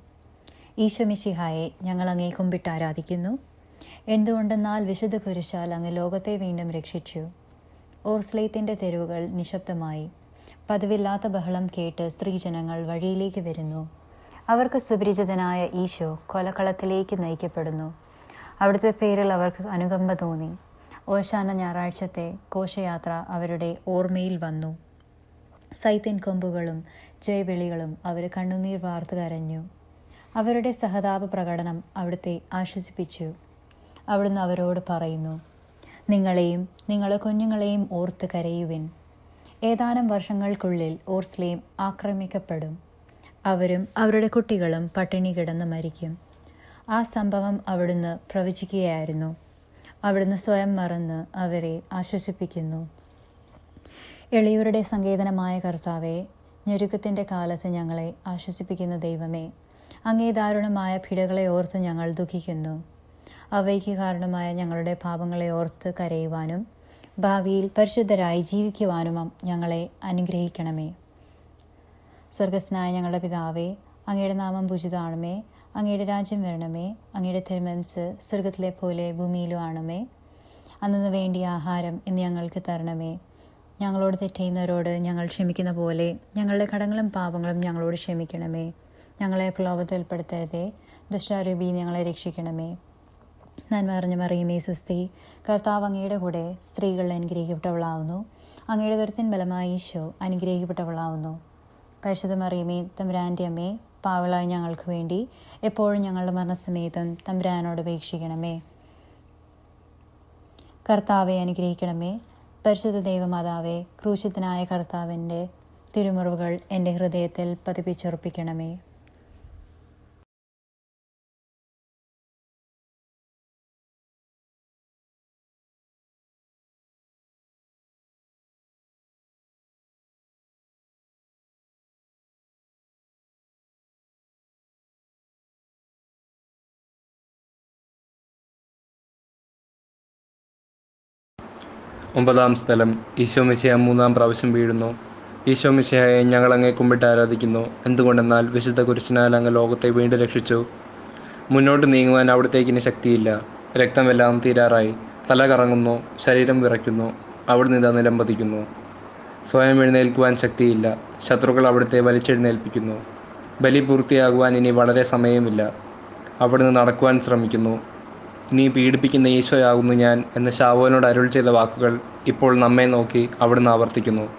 ഈശോ മിശിഹായെ ഞങ്ങൾ അങ്ങേ കുമ്പിട്ട് ആരാധിക്കുന്നു. എന്തുകൊണ്ടെന്നാൽ വിശുദ്ധ കുരിശാൽ അങ്ങ് ലോകത്തെ വീണ്ടും രക്ഷിച്ചു. ഓർസ്ലേത്തിന്റെ തെരുവുകൾ നിശബ്ദമായി. പതിവില്ലാത്ത ബഹളം കേട്ട് സ്ത്രീജനങ്ങൾ വഴിയിലേക്ക് വരുന്നു. അവർക്ക് സുപരിചിതനായ ഈശോ കൊലക്കളത്തിലേക്ക് നയിക്കപ്പെടുന്നു. അവിടുത്തെ പേരിൽ അവർക്ക് അനുകമ്പ തോന്നി. ഓശാന ഞായറാഴ്ചത്തെ കോശയാത്ര അവരുടെ ഓർമ്മയിൽ വന്നു. സൈത്യൻ കൊമ്പുകളും ജയവിളികളും അവർ കണ്ണുനീർ വാർത്തു കരഞ്ഞു. അവരുടെ സഹതാപ പ്രകടനം അവിടുത്തെ ആശ്വസിപ്പിച്ചു. അവിടുന്ന് അവരോട് പറയുന്നു നിങ്ങളെയും നിങ്ങളെ കുഞ്ഞുങ്ങളെയും ഓർത്ത് കരയുവിൻ. ഏതാനും വർഷങ്ങൾക്കുള്ളിൽ ഓർസ്ലേം ആക്രമിക്കപ്പെടും. അവരും അവരുടെ കുട്ടികളും പട്ടിണി കിടന്ന് മരിക്കും. ആ സംഭവം അവിടുന്ന് പ്രവചിക്കുകയായിരുന്നു. അവിടുന്ന് സ്വയം മറന്ന് അവരെ ആശ്വസിപ്പിക്കുന്നു. എളിയവരുടെ സങ്കേതനമായ കർത്താവെ ഞെരുക്കത്തിന്റെ കാലത്ത് ഞങ്ങളെ ആശ്വസിപ്പിക്കുന്ന ദൈവമേ അങ്ങേ ദാരുണമായ പിടകളെ ഓർത്ത് ഞങ്ങൾ ദുഃഖിക്കുന്നു. അവയ്ക്ക് കാരണമായ ഞങ്ങളുടെ പാപങ്ങളെ ഓർത്ത് കരയുവാനും ഭാവിയിൽ പരിശുദ്ധരായി ജീവിക്കുവാനും ഞങ്ങളെ അനുഗ്രഹിക്കണമേ. സ്വർഗസ്നായ ഞങ്ങളുടെ പിതാവേ അങ്ങയുടെ നാമം പൂജിതമാണമേ. അങ്ങയുടെ രാജ്യം വരണമേ. അങ്ങയുടെ തിരുമനസ് സ്വർഗത്തിലെ പോലെ ഭൂമിയിലും ആണമേ. അന്നു വേണ്ടിയ ആഹാരം ഇന്ന് ഞങ്ങൾക്ക് തരണമേ. ഞങ്ങളോട് തെറ്റെയ്യുന്നവരോട് ഞങ്ങൾ ക്ഷമിക്കുന്ന പോലെ ഞങ്ങളുടെ കടങ്ങളും പാപങ്ങളും ഞങ്ങളോട് ക്ഷമിക്കണമേ. ഞങ്ങളെ പ്രലോഭത്തിൽ ഉൾപ്പെടുത്തരുതേ ദുഷ്ടാരൂപി ഞങ്ങളെ രക്ഷിക്കണമേ. നന്മ അറിഞ്ഞ മറിയമേ സുസ്തി കർത്താവ് അങ്ങയുടെ കൂടെ സ്ത്രീകൾ അനുഗ്രഹിക്കപ്പെട്ടവളാവുന്നു. അങ്ങയുടെ ദുരത്തിൻ ബലമായി ഈശോ അനുഗ്രഹിക്കപ്പെട്ടവളാവുന്നു. പരിശുദ്ധ മറിയമേ തമ്പുരാന്റെ അമ്മേ പാവളായി ഞങ്ങൾക്ക് വേണ്ടി എപ്പോഴും ഞങ്ങളുടെ മരണസമയത്തും തമ്പുരാനോട് അപേക്ഷിക്കണമേ. കർത്താവെ അനുഗ്രഹിക്കണമേ. പരിശുദ്ധ ദൈവമാതാവെ ക്രൂശിതനായ കർത്താവിന്റെ തിരുമുറിവുകൾ എന്റെ ഹൃദയത്തിൽ പതിപ്പിച്ചുറപ്പിക്കണമേ. ഒമ്പതാം സ്ഥലം. ഈശോ ഈശോമിശിയ മൂന്നാം പ്രാവശ്യം വീഴുന്നു. ഈശോ മിശിഹായെ ഞങ്ങൾ അങ്ങേ കുമ്പിട്ട് ആരാധിക്കുന്നു. എന്തുകൊണ്ടെന്നാൽ വിശുദ്ധ കുരിശിനാൽ അങ്ങ് ലോകത്തെ വീണ്ടും രക്ഷിച്ചു. മുന്നോട്ട് നീങ്ങുവാൻ അവിടത്തേക്ക് ഇനി ശക്തിയില്ല. രക്തമെല്ലാം തീരാറായി. തല കറങ്ങുന്നു. ശരീരം വിറയ്ക്കുന്നു. അവിടുന്ന് ഇതാ നിലംപതിക്കുന്നു സ്വയം എഴുന്നേൽക്കുവാൻ ശക്തിയില്ല. ശത്രുക്കൾ അവിടുത്തെ വലിച്ചെഴുന്നേൽപ്പിക്കുന്നു. ബലി പൂർത്തിയാകുവാൻ ഇനി വളരെ സമയമില്ല. അവിടുന്ന് നടക്കുവാൻ ശ്രമിക്കുന്നു. നീ പീഡിപ്പിക്കുന്ന ഈശോയാകുന്നു ഞാൻ എന്ന് ശാവോനോട് അരുൾ ചെയ്ത വാക്കുകൾ ഇപ്പോൾ നമ്മെ നോക്കി അവിടുന്ന് ആവർത്തിക്കുന്നു.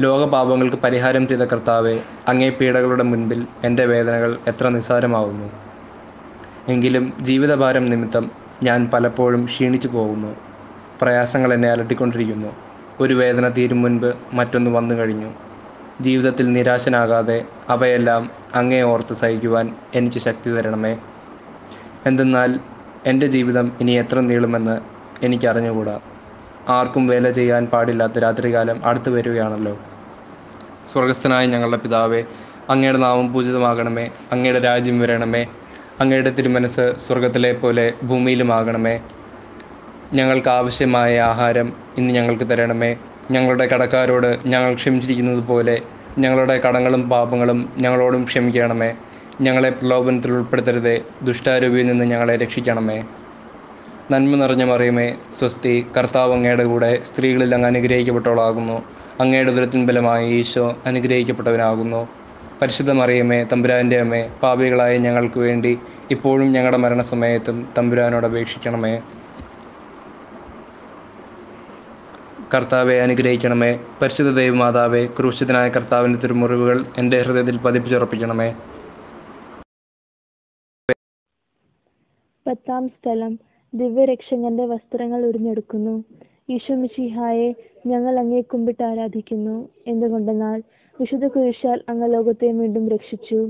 ലോകപാപങ്ങൾക്ക് പരിഹാരം ചെയ്ത കർത്താവെ അങ്ങേ പീഡകളുടെ മുൻപിൽ എന്റെ വേദനകൾ എത്ര നിസ്സാരമാവുന്നു. എങ്കിലും ജീവിതഭാരം നിമിത്തം ഞാൻ പലപ്പോഴും ക്ഷീണിച്ചു പോകുന്നു. പ്രയാസങ്ങൾ എന്നെ അലട്ടിക്കൊണ്ടിരിക്കുന്നു. ഒരു വേദന തീരും മുൻപ് മറ്റൊന്ന് വന്നു കഴിഞ്ഞു. ജീവിതത്തിൽ നിരാശനാകാതെ അവയെല്ലാം അങ്ങേ ഓർത്ത് സഹിക്കുവാൻ എനിക്ക് ശക്തി തരണമേ. എന്തെന്നാൽ എന്റെ ജീവിതം ഇനി എത്ര നീളുമെന്ന് എനിക്കറിഞ്ഞുകൂടാ. ആർക്കും വേല ചെയ്യാൻ പാടില്ലാത്ത രാത്രികാലം അടുത്തു വരികയാണല്ലോ. സ്വർഗസ്ഥനായ ഞങ്ങളുടെ പിതാവേ അങ്ങയുടെ നാമം പൂജിതമാകണമേ അങ്ങയുടെ രാജ്യം വരണമേ അങ്ങയുടെ തിരുമനസ് സ്വർഗത്തിലെ പോലെ ഭൂമിയിലുമാകണമേ. ഞങ്ങൾക്ക് ആവശ്യമായ ആഹാരം ഇന്ന് ഞങ്ങൾക്ക് തരണമേ. ഞങ്ങളുടെ കടക്കാരോട് ഞങ്ങൾ ക്ഷമിച്ചിരിക്കുന്നത് പോലെ ഞങ്ങളുടെ കടങ്ങളും പാപങ്ങളും ഞങ്ങളോടും ക്ഷമിക്കണമേ. ഞങ്ങളെ പ്രലോഭനത്തിൽ ഉൾപ്പെടുത്തരുതേ. ദുഷ്ടാരൂപിയിൽ നിന്ന് ഞങ്ങളെ രക്ഷിക്കണമേ. നന്മ നിറഞ്ഞ മറിയമേ സ്വസ്തി കർത്താവ് അങ്ങയുടെ കൂടെ സ്ത്രീകളിൽ അങ്ങ് അനുഗ്രഹിക്കപ്പെട്ടവളാകുന്നു. അങ്ങയുടെ ദുരത്തിൻ ബലമായി ഈശോ അനുഗ്രഹിക്കപ്പെട്ടവനാകുന്നു. പരിശുദ്ധ മറിയമേ തമ്പുരാന്റെ അമ്മേ പാപികളായ ഞങ്ങൾക്ക് വേണ്ടി ഇപ്പോഴും ഞങ്ങളുടെ മരണസമയത്തും തമ്പുരാനോട് അപേക്ഷിക്കണമേ. കർത്താവെ അനുഗ്രഹിക്കണമേ. പരിശുദ്ധ ദൈവമാതാവേ ക്രൂശിതനായ കർത്താവിന്റെ തിരുമുറിവുകൾ എന്റെ ഹൃദയത്തിൽ പതിപ്പിച്ചുറപ്പിക്കണമേ. പത്താം സ്ഥലം ദിവ്യരക്ഷകന്റെ വസ്ത്രങ്ങൾ ഉരിഞ്ഞെടുക്കുന്നു. ഈശോ മിശിഹായെ ഞങ്ങൾ അങ്ങേ കുമ്പിട്ട് ആരാധിക്കുന്നു. എന്തുകൊണ്ടെന്നാൽ വിശുദ്ധ കുരിശാൽ അങ്ങ് ലോകത്തെ വീണ്ടും രക്ഷിച്ചു.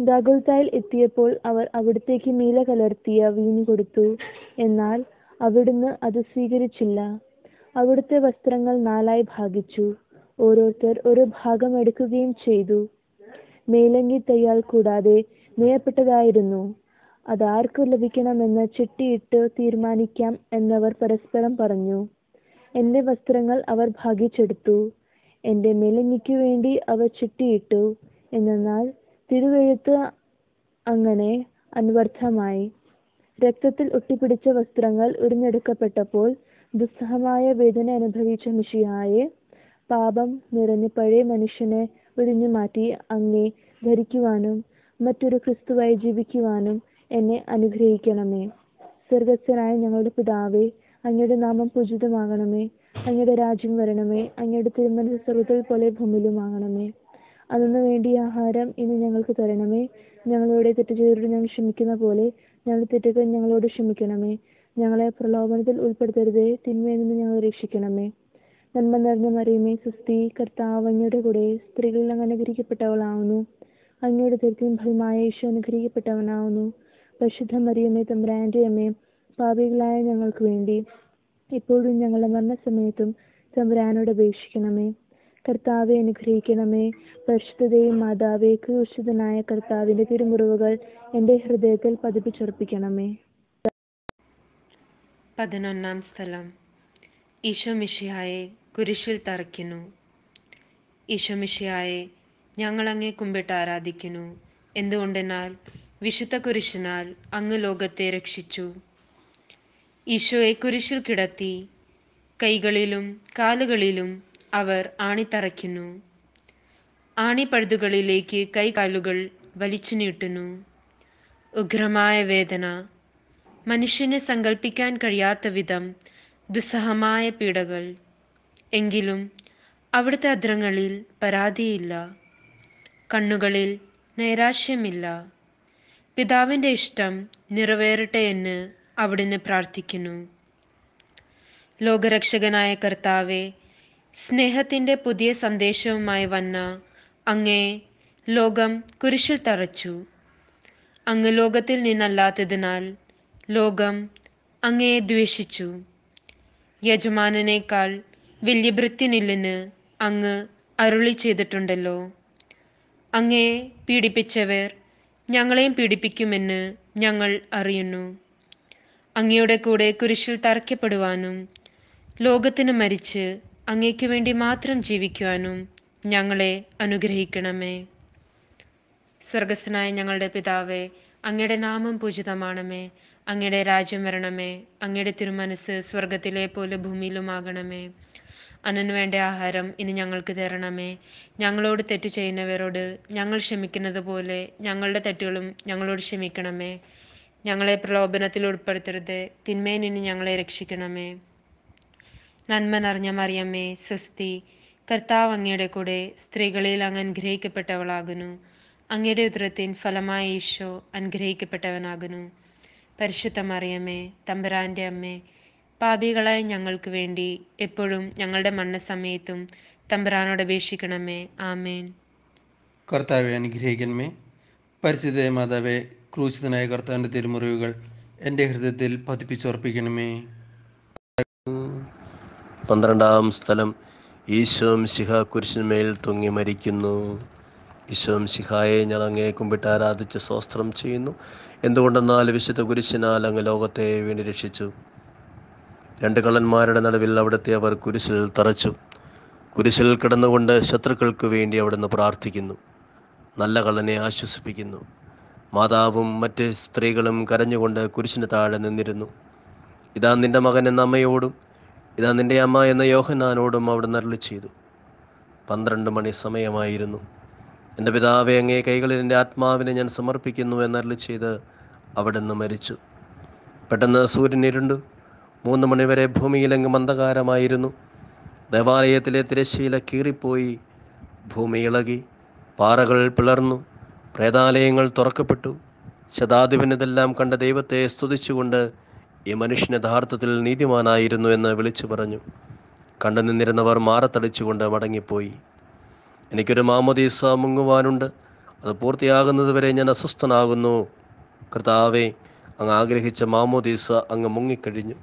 ദാഗുൽത്തായിൽ എത്തിയപ്പോൾ അവർ അവിടത്തേക്ക് നീല കലർത്തിയ വീഞ്ഞു കൊടുത്തു. എന്നാൽ അവിടുന്ന് അത് സ്വീകരിച്ചില്ല. അവിടുത്തെ വസ്ത്രങ്ങൾ നാലായി ഭാഗിച്ചു. ഓരോരുത്തർ ഒരു ഭാഗം എടുക്കുകയും ചെയ്തു. മേലങ്കി തയ്യാൾ കൂടാതെ നെയ്യപ്പെട്ടതായിരുന്നു അതാർക്കു ലഭിക്കണമെന്ന് ചിട്ടിയിട്ട് തീരുമാനിക്കാം എന്നവർ പരസ്പരം പറഞ്ഞു. എന്റെ വസ്ത്രങ്ങൾ അവർ ഭാഗിച്ചെടുത്തു. എന്റെ മേലങ്കിക്കു വേണ്ടി അവർ ചിട്ടിയിട്ടു. എന്നാൽ തിരുവെഴുത്ത് അങ്ങനെ അന്വർത്ഥമായി. രക്തത്തിൽ ഒട്ടിപ്പിടിച്ച വസ്ത്രങ്ങൾ ഉരിഞ്ഞെടുക്കപ്പെട്ടപ്പോൾ ദുസ്സഹമായ വേദന അനുഭവിച്ച മിഷിയായെ പാപം നിറഞ്ഞ പഴയ മനുഷ്യനെ ഉരിഞ്ഞുമാറ്റി അങ്ങേ ധരിക്കുവാനും മറ്റൊരു ക്രിസ്തുവായി ജീവിക്കുവാനും എന്നെ അനുഗ്രഹിക്കണമേ. സ്വർഗസ്ഥനായ ഞങ്ങളുടെ പിതാവേ അങ്ങയുടെ നാമം പൂജിതമാകണമേ. അങ്ങയുടെ രാജ്യം വരണമേ. അങ്ങയുടെ തിരുമനസ് സ്വർഗത്തിൽ പോലെ ഭൂമിയിലുമാകണമേ. അതിന് വേണ്ടിയ ആഹാരം ഇന്ന് ഞങ്ങൾക്ക് തരണമേ. ഞങ്ങളുടെ തെറ്റ് ചെയ്തവരോട് ഞങ്ങൾ ക്ഷമിക്കുന്ന പോലെ ഞങ്ങളുടെ തെറ്റുകൾ ഞങ്ങളോട് ക്ഷമിക്കണമേ. ഞങ്ങളെ പ്രലോഭനത്തിൽ ഉൾപ്പെടുത്തരുതേ. തിന്മയിൽ നിന്ന് ഞങ്ങൾ രക്ഷിക്കണമേ. നന്മ നിറഞ്ഞ മറിയുമേ സുസ്തി കർത്താവ് അങ്ങയുടെ കൂടെ സ്ത്രീകളിൽ അങ്ങ് അനുഗ്രഹിക്കപ്പെട്ടവളാവുന്നു. അങ്ങയുടെ ദൈർഘ്യം ഫലമായ യേശു അനുഗ്രഹിക്കപ്പെട്ടവനാവുന്നു. പരിശുദ്ധ മറിയമ്മേ തമ്പുരാന്റെ അമ്മേ പാപികളായ ഞങ്ങൾക്ക് വേണ്ടി ഇപ്പോഴും ഞങ്ങളുടെ മരണസമയത്തും തമ്പുരാനോട് അപേക്ഷിക്കണമേ. കർത്താവെ അനുഗ്രഹിക്കണമേ. പരിശുദ്ധതയും മാതാവേ ക്രൂശിതനായ കർത്താവിന്റെ തിരുമുറിവുകൾ എന്റെ ഹൃദയത്തിൽ പതിപ്പിച്ചുറപ്പിക്കണമേ. പതിനൊന്നാം സ്ഥലം. ഈശോ മിഷിഹായെ കുരിശിൽ തറയ്ക്കുന്നു. ഈശോ ഞങ്ങളങ്ങെ കുമ്പിട്ട് ആരാധിക്കുന്നു. എന്തുകൊണ്ടെന്നാൽ വിശുദ്ധ കുരിശിനാൽ അങ്ങ് ലോകത്തെ രക്ഷിച്ചു. ഈശോയെ കുരിശിൽ കിടത്തി കൈകളിലും കാലുകളിലും അവർ ആണിത്തറയ്ക്കുന്നു. ആണിപ്പഴുതുകളിലേക്ക് കൈകാലുകൾ വലിച്ചു നീട്ടുന്നു. ഉഗ്രമായ വേദന മനുഷ്യനെ സങ്കല്പിക്കാൻ കഴിയാത്ത വിധം ദുസ്സഹമായ പീഡകൾ എങ്കിലും അവിടുത്തെ അദ്രങ്ങളിൽ പരാതിയില്ല. കണ്ണുകളിൽ നൈരാശ്യമില്ല. പിതാവിന്റെ ഇഷ്ടം നിറവേറട്ടെ എന്ന് അവിടുന്ന് പ്രാർത്ഥിക്കുന്നു. ലോകരക്ഷകനായ കർത്താവെ സ്നേഹത്തിന്റെ പുതിയ സന്ദേശവുമായി വന്ന അങ്ങേ ലോകം കുരിശിൽ തറച്ചു. അങ്ങ് ലോകത്തിൽ നിന്നല്ലാത്തതിനാൽ ലോകം അങ്ങയെ ദ്വേഷിച്ചു. യജമാനനേക്കാൾ വലിയ ഭൃത്യനില്ലെന്ന് അങ്ങ് അരുളി ചെയ്തിട്ടുണ്ടല്ലോ. അങ്ങയെ പീഡിപ്പിച്ചവർ ഞങ്ങളെയും പീഡിപ്പിക്കുമെന്ന് ഞങ്ങൾ അറിയുന്നു. അങ്ങയുടെ കൂടെ കുരിശിൽ തറയ്ക്കപ്പെടുവാനും ലോകത്തിന് മരിച്ച് അങ്ങേക്ക് വേണ്ടി മാത്രം ജീവിക്കുവാനും ഞങ്ങളെ അനുഗ്രഹിക്കണമേ. സ്വർഗസ്സനായ ഞങ്ങളുടെ പിതാവേ അങ്ങയുടെ നാമം പൂജിതമാണമേ. അങ്ങയുടെ രാജ്യം വരണമേ. അങ്ങയുടെ തിരുമനസ് സ്വർഗത്തിലെ പോലെ ഭൂമിയിലുമാകണമേ. അന്നന് വേണ്ട ആഹാരം ഇനി ഞങ്ങൾക്ക് തരണമേ. ഞങ്ങളോട് തെറ്റ് ചെയ്യുന്നവരോട് ഞങ്ങൾ ക്ഷമിക്കുന്നത് പോലെ ഞങ്ങളുടെ തെറ്റുകളും ഞങ്ങളോട് ക്ഷമിക്കണമേ. ഞങ്ങളെ പ്രലോഭനത്തിൽ ഉൾപ്പെടുത്തരുത്. തിന്മേൻ ഇനി ഞങ്ങളെ രക്ഷിക്കണമേ. നന്മ നിറഞ്ഞ മറിയമ്മേ സ്വസ്തി കർത്താവ് അങ്ങയുടെ കൂടെ സ്ത്രീകളിൽ അങ്ങ് അനുഗ്രഹിക്കപ്പെട്ടവളാകുന്നു. അങ്ങയുടെ ഉദരത്തിൻ ഫലമായ ഈശോ അനുഗ്രഹിക്കപ്പെട്ടവനാകുന്നു. പരിശുദ്ധ മറിയമ്മേ തമ്പുരാന്റെ അമ്മേ പാപികളായ ഞങ്ങൾക്ക് വേണ്ടി എപ്പോഴും ഞങ്ങളുടെ മരണസമയത്തും തമ്പുരാനോട് അപേക്ഷിക്കണമേ. ആമേൻ. കർത്താവെ അനുഗ്രഹിക്കണമേ. പരിശുദ്ധ മാതാവെ ക്രൂശിതനായ കർത്താവിന്റെ തിരുമുറിവുകൾ എന്റെ ഹൃദയത്തിൽ പതിപ്പിച്ചുറപ്പിക്കണമേ. പന്ത്രണ്ടാം സ്ഥലം ഈശോം ശിഹ കുരിശിന്മേൽ തൂങ്ങി മരിക്കുന്നു. ഈശോം ശിഹായെ ഞങ്ങൾ അങ്ങേ കുമ്പിട്ട് ആരാധിച്ച് സ്വസ്ത്രം ചെയ്യുന്നു. എന്തുകൊണ്ടെന്നാൽ വിശുദ്ധ കുരിശിനാൽ അങ്ങ് ലോകത്തെ വീണ്ടും രക്ഷിച്ചു. രണ്ട് കള്ളന്മാരുടെ നടുവിൽ അവിടുത്തെ അവർ കുരിശിൽ തറച്ചു. കുരിശിൽ കിടന്നുകൊണ്ട് ശത്രുക്കൾക്ക് വേണ്ടി അവിടുന്ന് പ്രാർത്ഥിക്കുന്നു. നല്ല കള്ളനെ ആശ്വസിപ്പിക്കുന്നു. മാതാവും മറ്റ് സ്ത്രീകളും കരഞ്ഞുകൊണ്ട് കുരിശിന് താഴെ നിന്നിരുന്നു. ഇതാ നിന്റെ മകൻ എന്ന അമ്മയോടും ഇതാ നിന്റെ അമ്മ എന്ന യോഹനാനോടും അവിടുന്ന് നരളി ചെയ്തു. പന്ത്രണ്ട് മണി സമയമായിരുന്നു. എന്റെ പിതാവെ അങ്ങേ കൈകളിൽ എന്റെ ആത്മാവിനെ ഞാൻ സമർപ്പിക്കുന്നു എന്നരളി ചെയ്ത് അവിടുന്ന് മരിച്ചു. പെട്ടെന്ന് സൂര്യൻ ഇരുണ്ടു. മൂന്ന് മണിവരെ ഭൂമിയിലെങ്ങും മന്ദകാരമായിരുന്നു ദേവാലയത്തിലെ തിരശ്ശീല കീറിപ്പോയി. ഭൂമി ഇളകി. പാറകൾ പിളർന്നു. പ്രേതാലയങ്ങൾ തുറക്കപ്പെട്ടു. ശതാധിപനിതെല്ലാം കണ്ട ദൈവത്തെ സ്തുതിച്ചുകൊണ്ട് ഈ മനുഷ്യൻ യഥാർത്ഥത്തിൽ നീതിമാനായിരുന്നു എന്ന് വിളിച്ചു പറഞ്ഞു. കണ്ടു നിന്നിരുന്നവർ മാറത്തടിച്ചുകൊണ്ട് മടങ്ങിപ്പോയി. എനിക്കൊരു മാമോദീസ മുങ്ങുവാനുണ്ട്. അത് പൂർത്തിയാകുന്നതുവരെ ഞാൻ അസ്വസ്ഥനാകുന്നു. കർത്താവെ അങ്ങ് ആഗ്രഹിച്ച മാമോദീസ അങ്ങ് മുങ്ങിക്കഴിഞ്ഞു.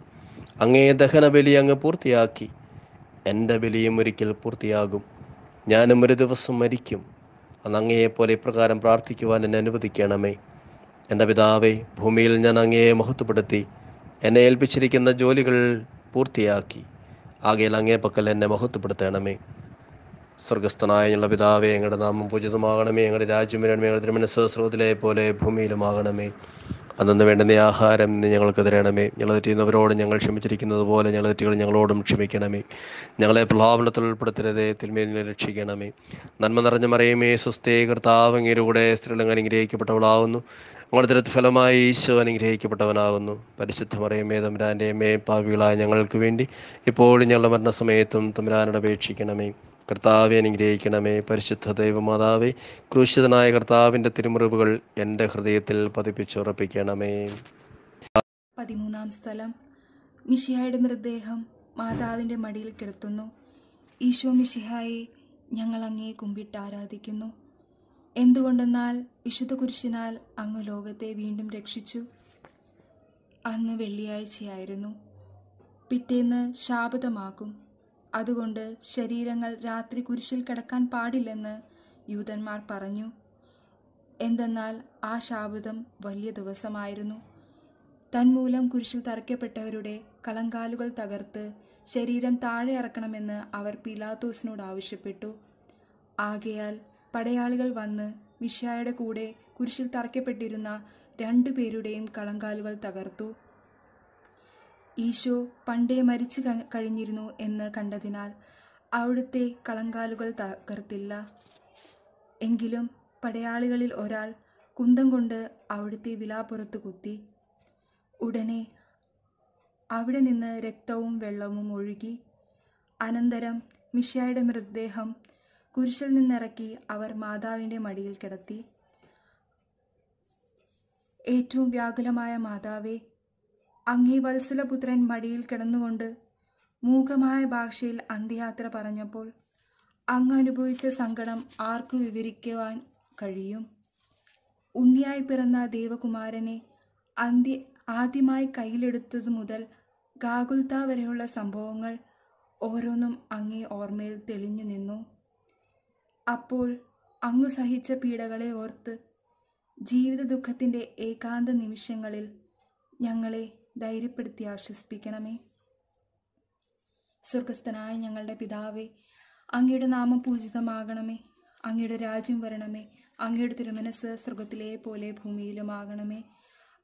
അങ്ങേ ദഹന ബലി അങ്ങ് പൂർത്തിയാക്കി. എന്റെ ബലിയും ഒരിക്കൽ പൂർത്തിയാകും. ഞാനും ഒരു ദിവസം മരിക്കും. അന്ന് അങ്ങയെപ്പോലെ ഇപ്രകാരം പ്രാർത്ഥിക്കുവാൻ എന്നെ അനുവദിക്കണമേ. എന്റെ പിതാവേ ഭൂമിയിൽ ഞാൻ അങ്ങയെ മഹത്വപ്പെടുത്തി. എന്നെ ഏൽപ്പിച്ചിരിക്കുന്ന ജോലികൾ പൂർത്തിയാക്കി. ആകെയിൽ അങ്ങേ പക്കൽ എന്നെ മഹത്വപ്പെടുത്തണമേ. സ്വർഗസ്ഥനായ ഞങ്ങളുടെ പിതാവേ ഞങ്ങളുടെ നാമം പൂജിതമാകണമേ. ഞങ്ങളുടെ രാജ്യം വരണമേ. ഞങ്ങളുടെ തിരുമനസ് സ്രോതിലെ പോലെ ഭൂമിയിലുമാകണമേ. അന്നു വേണ്ടുന്ന ആഹാരം ഞങ്ങൾക്ക് തരണമേ. ഞങ്ങൾ തെറ്റിയുന്നവരോട് ഞങ്ങൾ ക്ഷമിച്ചിരിക്കുന്നത് പോലെ ഞങ്ങൾ തെറ്റുകൾ ഞങ്ങളോടും ക്ഷമിക്കണമേ. ഞങ്ങളെ പ്രലോഭനത്തിൽ ഉൾപ്പെടുത്തരുതേ തിന്മയിൽ രക്ഷിക്കണമേ. നന്മ നിറഞ്ഞ മറിയമേ സ്വസ്ഥേ കർത്താവ് അങ്ങേരുടെ സ്ത്രീകൾ അനുഗ്രഹിക്കപ്പെട്ടവളാവുന്നു. തിരത്ത് ഫലമായി ഈശോ അനുഗ്രഹിക്കപ്പെട്ടവനാകുന്നു പരിശുദ്ധ മറിയമേ തമ്പുരാന്റെ അമ്മേ പാവികളായ ഞങ്ങൾക്ക് വേണ്ടി ഇപ്പോഴും ഞങ്ങളുടെ മരണസമയത്തും തമ്പുരാനോട് അപേക്ഷിക്കണമേ. കർത്താവെ അനുഗ്രഹിക്കണമേ. പരിശുദ്ധ ദൈവമാതാവേ ക്രൂശിതനായ കർത്താവിന്റെ തിരുമുറിവുകൾ എന്റെ ഹൃദയത്തിൽ പതിപ്പിച്ചുറപ്പിക്കണമേ. പതിമൂന്നാം സ്ഥലം. മിഷിഹായുടെ മൃതദേഹം മാതാവിന്റെ മടിയിൽ കിടത്തുന്നു. ഈശോ മിഷിഹായെ ഞങ്ങൾ അങ്ങേ കുമ്പിട്ട് ആരാധിക്കുന്നു. എന്തുകൊണ്ടെന്നാൽ വിശുദ്ധ കുരിശിനാൽ അങ്ങ് ലോകത്തെ വീണ്ടും രക്ഷിച്ചു. അന്ന് വെള്ളിയാഴ്ചയായിരുന്നു. പിറ്റേന്ന് ശാപതമാകും. അതുകൊണ്ട് ശരീരങ്ങൾ രാത്രി കുരിശിൽ കിടക്കാൻ പാടില്ലെന്ന് യൂതന്മാർ പറഞ്ഞു. എന്തെന്നാൽ ആ ശാബുദം വലിയ ദിവസമായിരുന്നു. തന്മൂലം കുരിശിൽ തറയ്ക്കപ്പെട്ടവരുടെ കളങ്കാലുകൾ തകർത്ത് ശരീരം താഴെ ഇറക്കണമെന്ന് അവർ പിലാത്തോസിനോട് ആവശ്യപ്പെട്ടു. ആകയാൽ പടയാളികൾ വന്ന് മിഷായുടെ കൂടെ കുരിശിൽ തറയ്ക്കപ്പെട്ടിരുന്ന രണ്ടു പേരുടെയും കളങ്കാലുകൾ തകർത്തു. ഈശോ പണ്ടേ മരിച്ചു കഴിഞ്ഞിരുന്നു എന്ന് കണ്ടതിനാൽ അവിടുത്തെ കളങ്കാലുകൾ തകർത്തില്ല. എങ്കിലും പടയാളികളിൽ ഒരാൾ കുന്തം കൊണ്ട് അവിടുത്തെ വിലാപ്പുറത്ത് കുത്തി. ഉടനെ അവിടെ നിന്ന് രക്തവും വെള്ളവും ഒഴുകി. അനന്തരം മിഷയുടെ മൃതദേഹം കുരിശിൽ നിന്നിറക്കി അവർ മാതാവിന്റെ മടിയിൽ കിടത്തി. ഏറ്റവും വ്യാകുലമായ മാതാവേ അങ്ങേ വത്സലപുത്രൻ മടിയിൽ കിടന്നുകൊണ്ട് മൂകമായ ഭാഷയിൽ അന്ത്യയാത്ര പറഞ്ഞപ്പോൾ അങ്ങ് അനുഭവിച്ച സങ്കടം ആർക്കു വിവരിക്കുവാൻ കഴിയും? ഉണ്ണിയായി പിറന്ന ദേവകുമാരനെ അന്ത്യ ആദ്യമായി കയ്യിലെടുത്തതു മുതൽ ഗാകുൽത്ത വരെയുള്ള സംഭവങ്ങൾ ഓരോന്നും അങ്ങേ ഓർമ്മയിൽ തെളിഞ്ഞു നിന്നു. അപ്പോൾ അങ്ങു സഹിച്ച പീഡകളെ ഓർത്ത് ജീവിത ദുഃഖത്തിന്റെ ഏകാന്ത നിമിഷങ്ങളിൽ ഞങ്ങളെ ധൈര്യപ്പെടുത്തി ആശ്വസിപ്പിക്കണമേ. സ്വർഗസ്ഥനായ ഞങ്ങളുടെ പിതാവേ അങ്ങയുടെ നാമം പൂജിതമാകണമേ. അങ്ങയുടെ രാജ്യം വരണമേ. അങ്ങയുടെ തിരുമനസ് സ്വർഗത്തിലെ പോലെ ഭൂമിയിലുമാകണമേ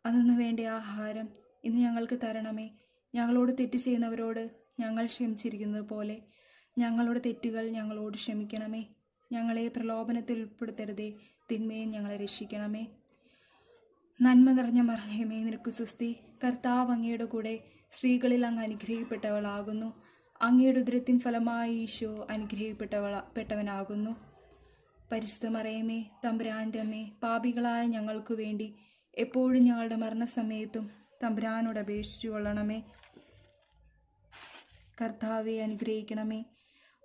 അന്നു വേണ്ട ആഹാരം ഇന്ന് ഞങ്ങൾക്ക് തരണമേ. ഞങ്ങളോട് തെറ്റ് ചെയ്യുന്നവരോട് ഞങ്ങൾ ക്ഷമിച്ചിരിക്കുന്നത് പോലെ ഞങ്ങളുടെ തെറ്റുകൾ ഞങ്ങളോട് ക്ഷമിക്കണമേ. ഞങ്ങളെ പ്രലോഭനത്തിൽ ഉൾപ്പെടുത്തരുതേ തിന്മയും ഞങ്ങളെ രക്ഷിക്കണമേ. നന്മ നിറഞ്ഞ മറയമേ നിനക്ക് സുസ്തി കർത്താവ് അങ്ങയുടെ കൂടെ സ്ത്രീകളിൽ അങ്ങ് അനുഗ്രഹിക്കപ്പെട്ടവളാകുന്നു. അങ്ങയുടെ ഉദരത്തിൻ ഫലമായി ഈശോ അനുഗ്രഹിക്കപ്പെട്ടവള പെട്ടവനാകുന്നു. പരിശുദ്ധ മറിയമേ തമ്പുരാന്റെ പാപികളായ ഞങ്ങൾക്ക് വേണ്ടി എപ്പോഴും ഞങ്ങളുടെ മരണസമയത്തും തമ്പുരാനോട് അപേക്ഷിച്ചു കൊള്ളണമേ. കർത്താവെ അനുഗ്രഹിക്കണമേ.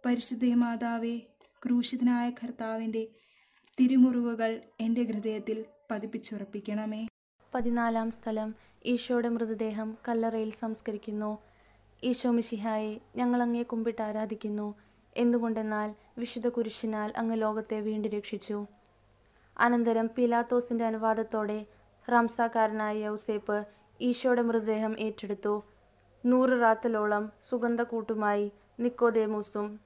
പരിശുദ്ധ മാതാവേ ക്രൂശിതനായ കർത്താവിന്റെ തിരുമുറിവുകൾ എന്റെ ഹൃദയത്തിൽ പതിപ്പിച്ചുറപ്പിക്കണമേ. പതിനാലാം സ്ഥലം ഈശോയുടെ മൃതദേഹം കല്ലറയിൽ സംസ്കരിക്കുന്നു. ഈശോ മിശിഹായെ ഞങ്ങൾ അങ്ങേ കുമ്പിട്ട് ആരാധിക്കുന്നു. എന്തുകൊണ്ടെന്നാൽ വിശുദ്ധ കുരിശിനാൽ അങ്ങ് ലോകത്തെ വീണ്ടും രക്ഷിച്ചു. അനന്തരം പീലാത്തോസിന്റെ അനുവാദത്തോടെ റംസാക്കാരനായ യൗസേപ്പ് ഈശോയുടെ മൃതദേഹം ഏറ്റെടുത്തു. നൂറ് റാത്തലോളം സുഗന്ധക്കൂട്ടുമായി നിക്കോദേമൂസും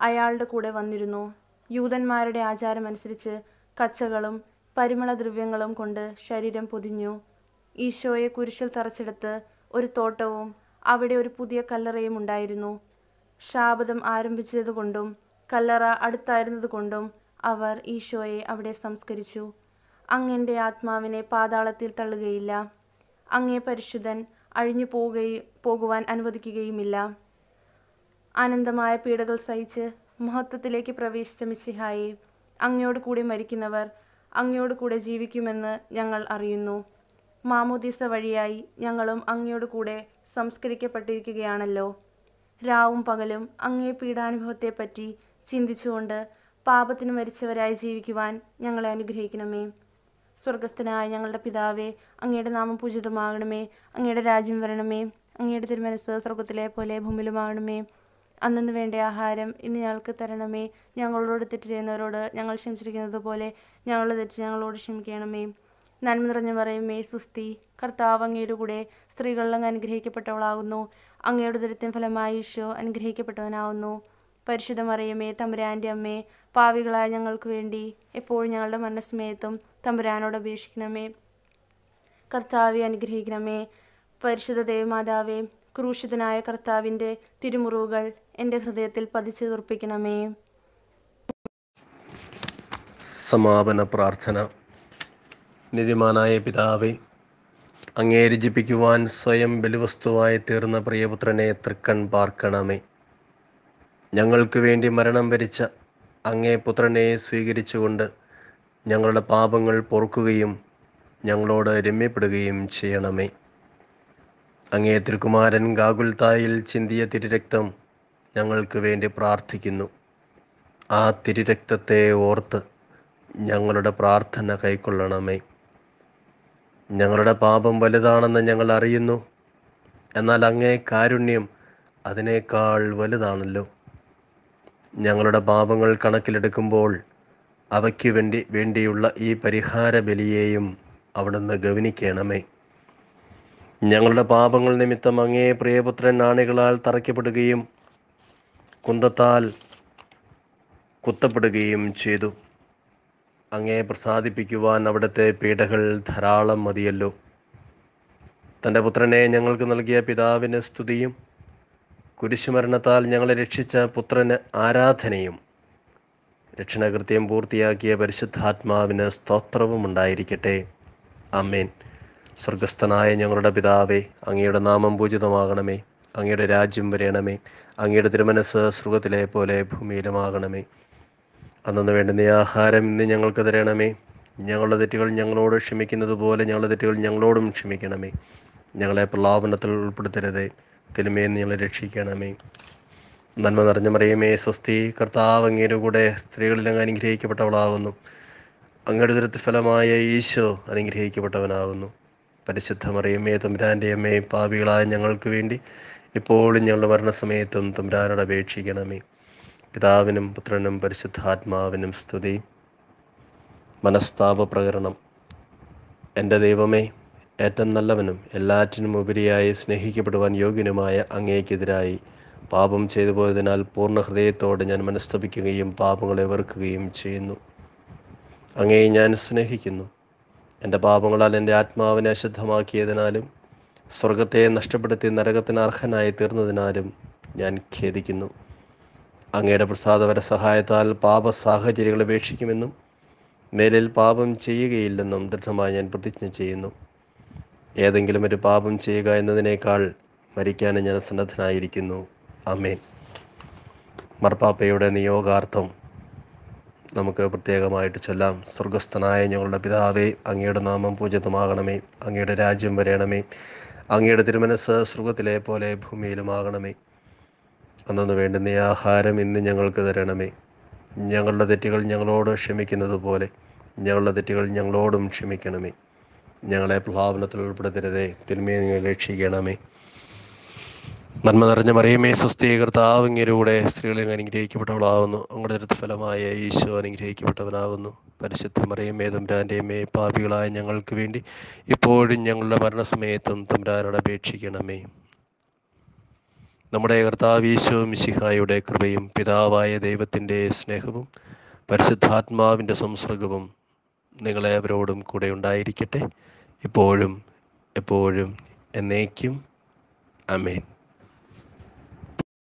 അയാളുടെ കൂടെ വന്നിരുന്നു. യൂതന്മാരുടെ ആചാരമനുസരിച്ച് കച്ചകളും പരിമളദ്രവ്യങ്ങളും കൊണ്ട് ശരീരം പൊതിഞ്ഞു. ഈശോയെ കുരിശിൽ തറച്ചെടുത്ത് ഒരു തോട്ടവും അവിടെ ഒരു പുതിയ കല്ലറയും ഉണ്ടായിരുന്നു. ശാപതം ആരംഭിച്ചതുകൊണ്ടും കല്ലറ അടുത്തായിരുന്നതുകൊണ്ടും അവർ ഈശോയെ അവിടെ സംസ്കരിച്ചു. അങ്ങന്റെ ആത്മാവിനെ പാതാളത്തിൽ തള്ളുകയില്ല. അങ്ങേ പരിശുദ്ധൻ അഴിഞ്ഞു പോവുകയും പോകുവാൻ അനുവദിക്കുകയുമില്ല. അനന്തമായ പീഡകൾ സഹിച്ച് മഹത്വത്തിലേക്ക് പ്രവേശിച്ച മിശിഹായെ അങ്ങയോട് കൂടി മരിക്കുന്നവർ അങ്ങയോട് കൂടെ ജീവിക്കുമെന്ന് ഞങ്ങൾ അറിയുന്നു. മാമോദീസ വഴിയായി ഞങ്ങളും അങ്ങയോട് കൂടെ സംസ്കരിക്കപ്പെട്ടിരിക്കുകയാണല്ലോ. രാവും പകലും അങ്ങേ പീഡാനുഭവത്തെപ്പറ്റി ചിന്തിച്ചുകൊണ്ട് പാപത്തിന് മരിച്ചവരായി ജീവിക്കുവാൻ ഞങ്ങളെ അനുഗ്രഹിക്കണമേ. സ്വർഗസ്ഥനായ ഞങ്ങളുടെ പിതാവേ അങ്ങയുടെ നാമം പൂജിതമാകണമേ അങ്ങയുടെ രാജ്യം വരണമേ അങ്ങയുടെ തിരുമനസ് സ്വർഗത്തിലെ പോലെ ഭൂമിയിലുമാകണമേ. അന്നു വേണ്ട ആഹാരം ഇന്ന് ഞങ്ങൾക്ക് തരണമേ. ഞങ്ങളോട് തെറ്റ് ചെയ്യുന്നവരോട് ഞങ്ങൾ ക്ഷമിച്ചിരിക്കുന്നത് പോലെ ഞങ്ങളുടെ തെറ്റ് ഞങ്ങളോട് ക്ഷമിക്കണമേ. നന്മ നിറഞ്ഞ പറയുമേ സുസ്തി കർത്താവ് അങ്ങയുടെ കൂടെ സ്ത്രീകളിൽ അനുഗ്രഹിക്കപ്പെട്ടവളാകുന്നു. അങ്ങയുടെ ദുരിതം ഫലമായി ഈശോ അനുഗ്രഹിക്കപ്പെട്ടവനാവുന്നു പരിശുദ്ധ മറിയമേ തമ്പുരാന്റെ അമ്മേ പാവികളായ ഞങ്ങൾക്ക് വേണ്ടി എപ്പോഴും ഞങ്ങളുടെ മനസ്സമയത്തും തമ്പുരാനോട് അപേക്ഷിക്കണമേ. കർത്താവെ അനുഗ്രഹിക്കണമേ. പരിശുദ്ധ ദേവമാതാവേ ക്രൂശിതനായ കർത്താവിന്റെ തിരുമുറിവുകൾ എന്റെ ഹൃദയത്തിൽ പതിച്ചു തീർപ്പിക്കണമേ. സമാപന പ്രാർത്ഥന. നിതിമാനായ പിതാവെ അങ്ങേ രചിപ്പിക്കുവാൻ സ്വയം ബലിവസ്തുവായി തീർന്ന പ്രിയപുത്രനെ തൃക്കൺ പാർക്കണമേ. ഞങ്ങൾക്ക് വേണ്ടി മരണം വരിച്ച അങ്ങേ പുത്രനെ സ്വീകരിച്ചുകൊണ്ട് ഞങ്ങളുടെ പാപങ്ങൾ പൊറുക്കുകയും ഞങ്ങളോട് രമ്യപ്പെടുകയും ചെയ്യണമേ. അങ്ങേ തിരുക്കുമാരൻ ഗാകുൽത്തായിൽ ചിന്തിയ തിരുരക്തം ഞങ്ങൾക്ക് വേണ്ടി പ്രാർത്ഥിക്കുന്നു. ആ തിരുരക്തത്തെ ഓർത്ത് ഞങ്ങളുടെ പ്രാർത്ഥന കൈക്കൊള്ളണമേ. ഞങ്ങളുടെ പാപം വലുതാണെന്ന് ഞങ്ങൾ അറിയുന്നു. എന്നാൽ അങ്ങേ കാരുണ്യം അതിനേക്കാൾ വലുതാണല്ലോ. ഞങ്ങളുടെ പാപങ്ങൾ കണക്കിലെടുക്കുമ്പോൾ അവയ്ക്ക് വേണ്ടി വേണ്ടിയുള്ള ഈ പരിഹാര ബലിയെയും അവിടുന്ന് ഗവനിക്കണമേ. ഞങ്ങളുടെ പാപങ്ങൾ നിമിത്തം അങ്ങേ പ്രിയപുത്രൻ നാണികളാൽ തറയ്ക്കപ്പെടുകയും കുന്തത്താൽ കുത്തപ്പെടുകയും ചെയ്തു. അങ്ങേ പ്രസാദിപ്പിക്കുവാൻ അവിടുത്തെ പീഡകൾ ധാരാളം മതിയല്ലോ. തന്റെ പുത്രനെ ഞങ്ങൾക്ക് നൽകിയ പിതാവിന് സ്തുതിയും കുരിശുമരണത്താൽ ഞങ്ങളെ രക്ഷിച്ച പുത്രന് ആരാധനയും രക്ഷണകൃത്യം പൂർത്തിയാക്കിയ പരിശുദ്ധാത്മാവിന് സ്തോത്രവും ഉണ്ടായിരിക്കട്ടെ അമ്മേൻ സ്വർഗസ്ഥനായ ഞങ്ങളുടെ പിതാവേ അങ്ങയുടെ നാമം പൂജിതമാകണമേ. അങ്ങയുടെ രാജ്യം വരയണമേ അങ്ങയുടെ തിരുമനസ് സ്വർഗത്തിലെ പോലെ ഭൂമിയിലുമാകണമേ. അന്നു വേണ്ടുന്ന ആഹാരം ഇന്ന് ഞങ്ങൾക്ക് തരണമേ. ഞങ്ങളുടെ തെറ്റുകൾ ഞങ്ങളോട് ക്ഷമിക്കുന്നത് പോലെ ഞങ്ങളുടെ തെറ്റുകൾ ഞങ്ങളോടും ക്ഷമിക്കണമേ. ഞങ്ങളെ പ്രലാപനത്തിൽ ഉൾപ്പെടുത്തരുതേ. തിരുമേന്ന് ഞങ്ങളെ രക്ഷിക്കണമേ. നന്മ നിറഞ്ഞ മറിയമേ സ്വസ്തി കർത്താവ് അങ്ങയുടെ കൂടെ സ്ത്രീകളിൽ അങ്ങ് അനുഗ്രഹിക്കപ്പെട്ടവളാകുന്നു. അങ്ങയുടെ ദുരത്ത് ഫലമായ ഈശോ അനുഗ്രഹിക്കപ്പെട്ടവനാകുന്നു. പരിശുദ്ധ മറിയമ്മേ തമ്പുരാന്റെ അമ്മയും പാപികളായ ഞങ്ങൾക്ക് വേണ്ടി ഇപ്പോഴും ഞങ്ങളുടെ മരണസമയത്തും തമ്പുരാനോട് അപേക്ഷിക്കണമേ. പിതാവിനും പുത്രനും പരിശുദ്ധാത്മാവിനും സ്തുതി. മനസ്താപ പ്രകരണം. എന്റെ ദൈവമേ ഏറ്റവും നല്ലവനും എല്ലാറ്റിനും ഉപരിയായി സ്നേഹിക്കപ്പെടുവാൻ യോഗ്യനുമായ അങ്ങേക്കെതിരായി പാപം ചെയ്തു പോയതിനാൽ പൂർണ ഹൃദയത്തോടെ ഞാൻ മനസ്തപിക്കുകയും പാപങ്ങളെ വെറുക്കുകയും ചെയ്യുന്നു. അങ്ങയെ ഞാൻ സ്നേഹിക്കുന്നു. എന്റെ പാപങ്ങളാൽ എന്റെ ആത്മാവിനെ അശുദ്ധമാക്കിയതിനാലും സ്വർഗത്തെ നഷ്ടപ്പെടുത്തി നരകത്തിന് അർഹനായി തീർന്നതിനാലും ഞാൻ ഖേദിക്കുന്നു. അങ്ങയുടെ പ്രസാദപര സഹായത്താൽ പാപ സാഹചര്യങ്ങൾ ഉപേക്ഷിക്കുമെന്നും മേലിൽ പാപം ചെയ്യുകയില്ലെന്നും ദൃഢമായി ഞാൻ പ്രതിജ്ഞ ചെയ്യുന്നു. ഏതെങ്കിലും ഒരു പാപം ചെയ്യുക എന്നതിനേക്കാൾ മരിക്കാനും ഞാൻ സന്നദ്ധനായിരിക്കുന്നു. അമേൻ മർപ്പാപ്പയുടെ നിയോഗാർത്ഥം നമുക്ക് പ്രത്യേകമായിട്ട് ചൊല്ലാം. സ്വർഗസ്ഥനായ ഞങ്ങളുടെ പിതാവേ അങ്ങയുടെ നാമം പൂജിതമാകണമേ. അങ്ങയുടെ രാജ്യം വരയണമേ അങ്ങയുടെ തിരുമനസ് സ്വർഗത്തിലെ പോലെ ഭൂമിയിലുമാകണമേ. അന്നു വേണ്ടുന്ന ആഹാരം ഇന്ന് ഞങ്ങൾക്ക് തരണമേ. ഞങ്ങളുടെ തെറ്റുകൾ ഞങ്ങളോട് ക്ഷമിക്കുന്നത് പോലെ ഞങ്ങളുടെ തെറ്റുകൾ ഞങ്ങളോടും ക്ഷമിക്കണമേ. ഞങ്ങളെ പ്രഭാവനത്തിൽ ഉൾപ്പെടുത്തരുതേ. തിന്മയെ നിങ്ങൾ രക്ഷിക്കണമേ. നന്മ നിറഞ്ഞ മറിയമേ സ്വസ്ഥീകൃതാവിങ്ങരൂടെ ഇങ്ങരൂടെ സ്ത്രീകളെ അനുഗ്രഹിക്കപ്പെട്ടവളാകുന്നു അങ്ങയുടെ ഫലമായ ഈശോ അനുഗ്രഹിക്കപ്പെട്ടവനാകുന്നു. പരിശുദ്ധ മറിയമേ തമ്പുരാന്റെമേ പാപികളായ ഞങ്ങൾക്ക് വേണ്ടി ഇപ്പോഴും ഞങ്ങളുടെ മരണസമയത്തും തമ്പുരാനോട് അപേക്ഷിക്കണമേ. നമ്മുടെ കർത്താവ് ഈശോ മിശിഹായുടെ കൃപയും പിതാവായ ദൈവത്തിന്റെ സ്നേഹവും പരിശുദ്ധാത്മാവിന്റെ സംസർഗവും നിങ്ങളെ അവരോടും കൂടെ ഉണ്ടായിരിക്കട്ടെ. ഇപ്പോഴും എപ്പോഴും എന്നേക്കും. അമേൻ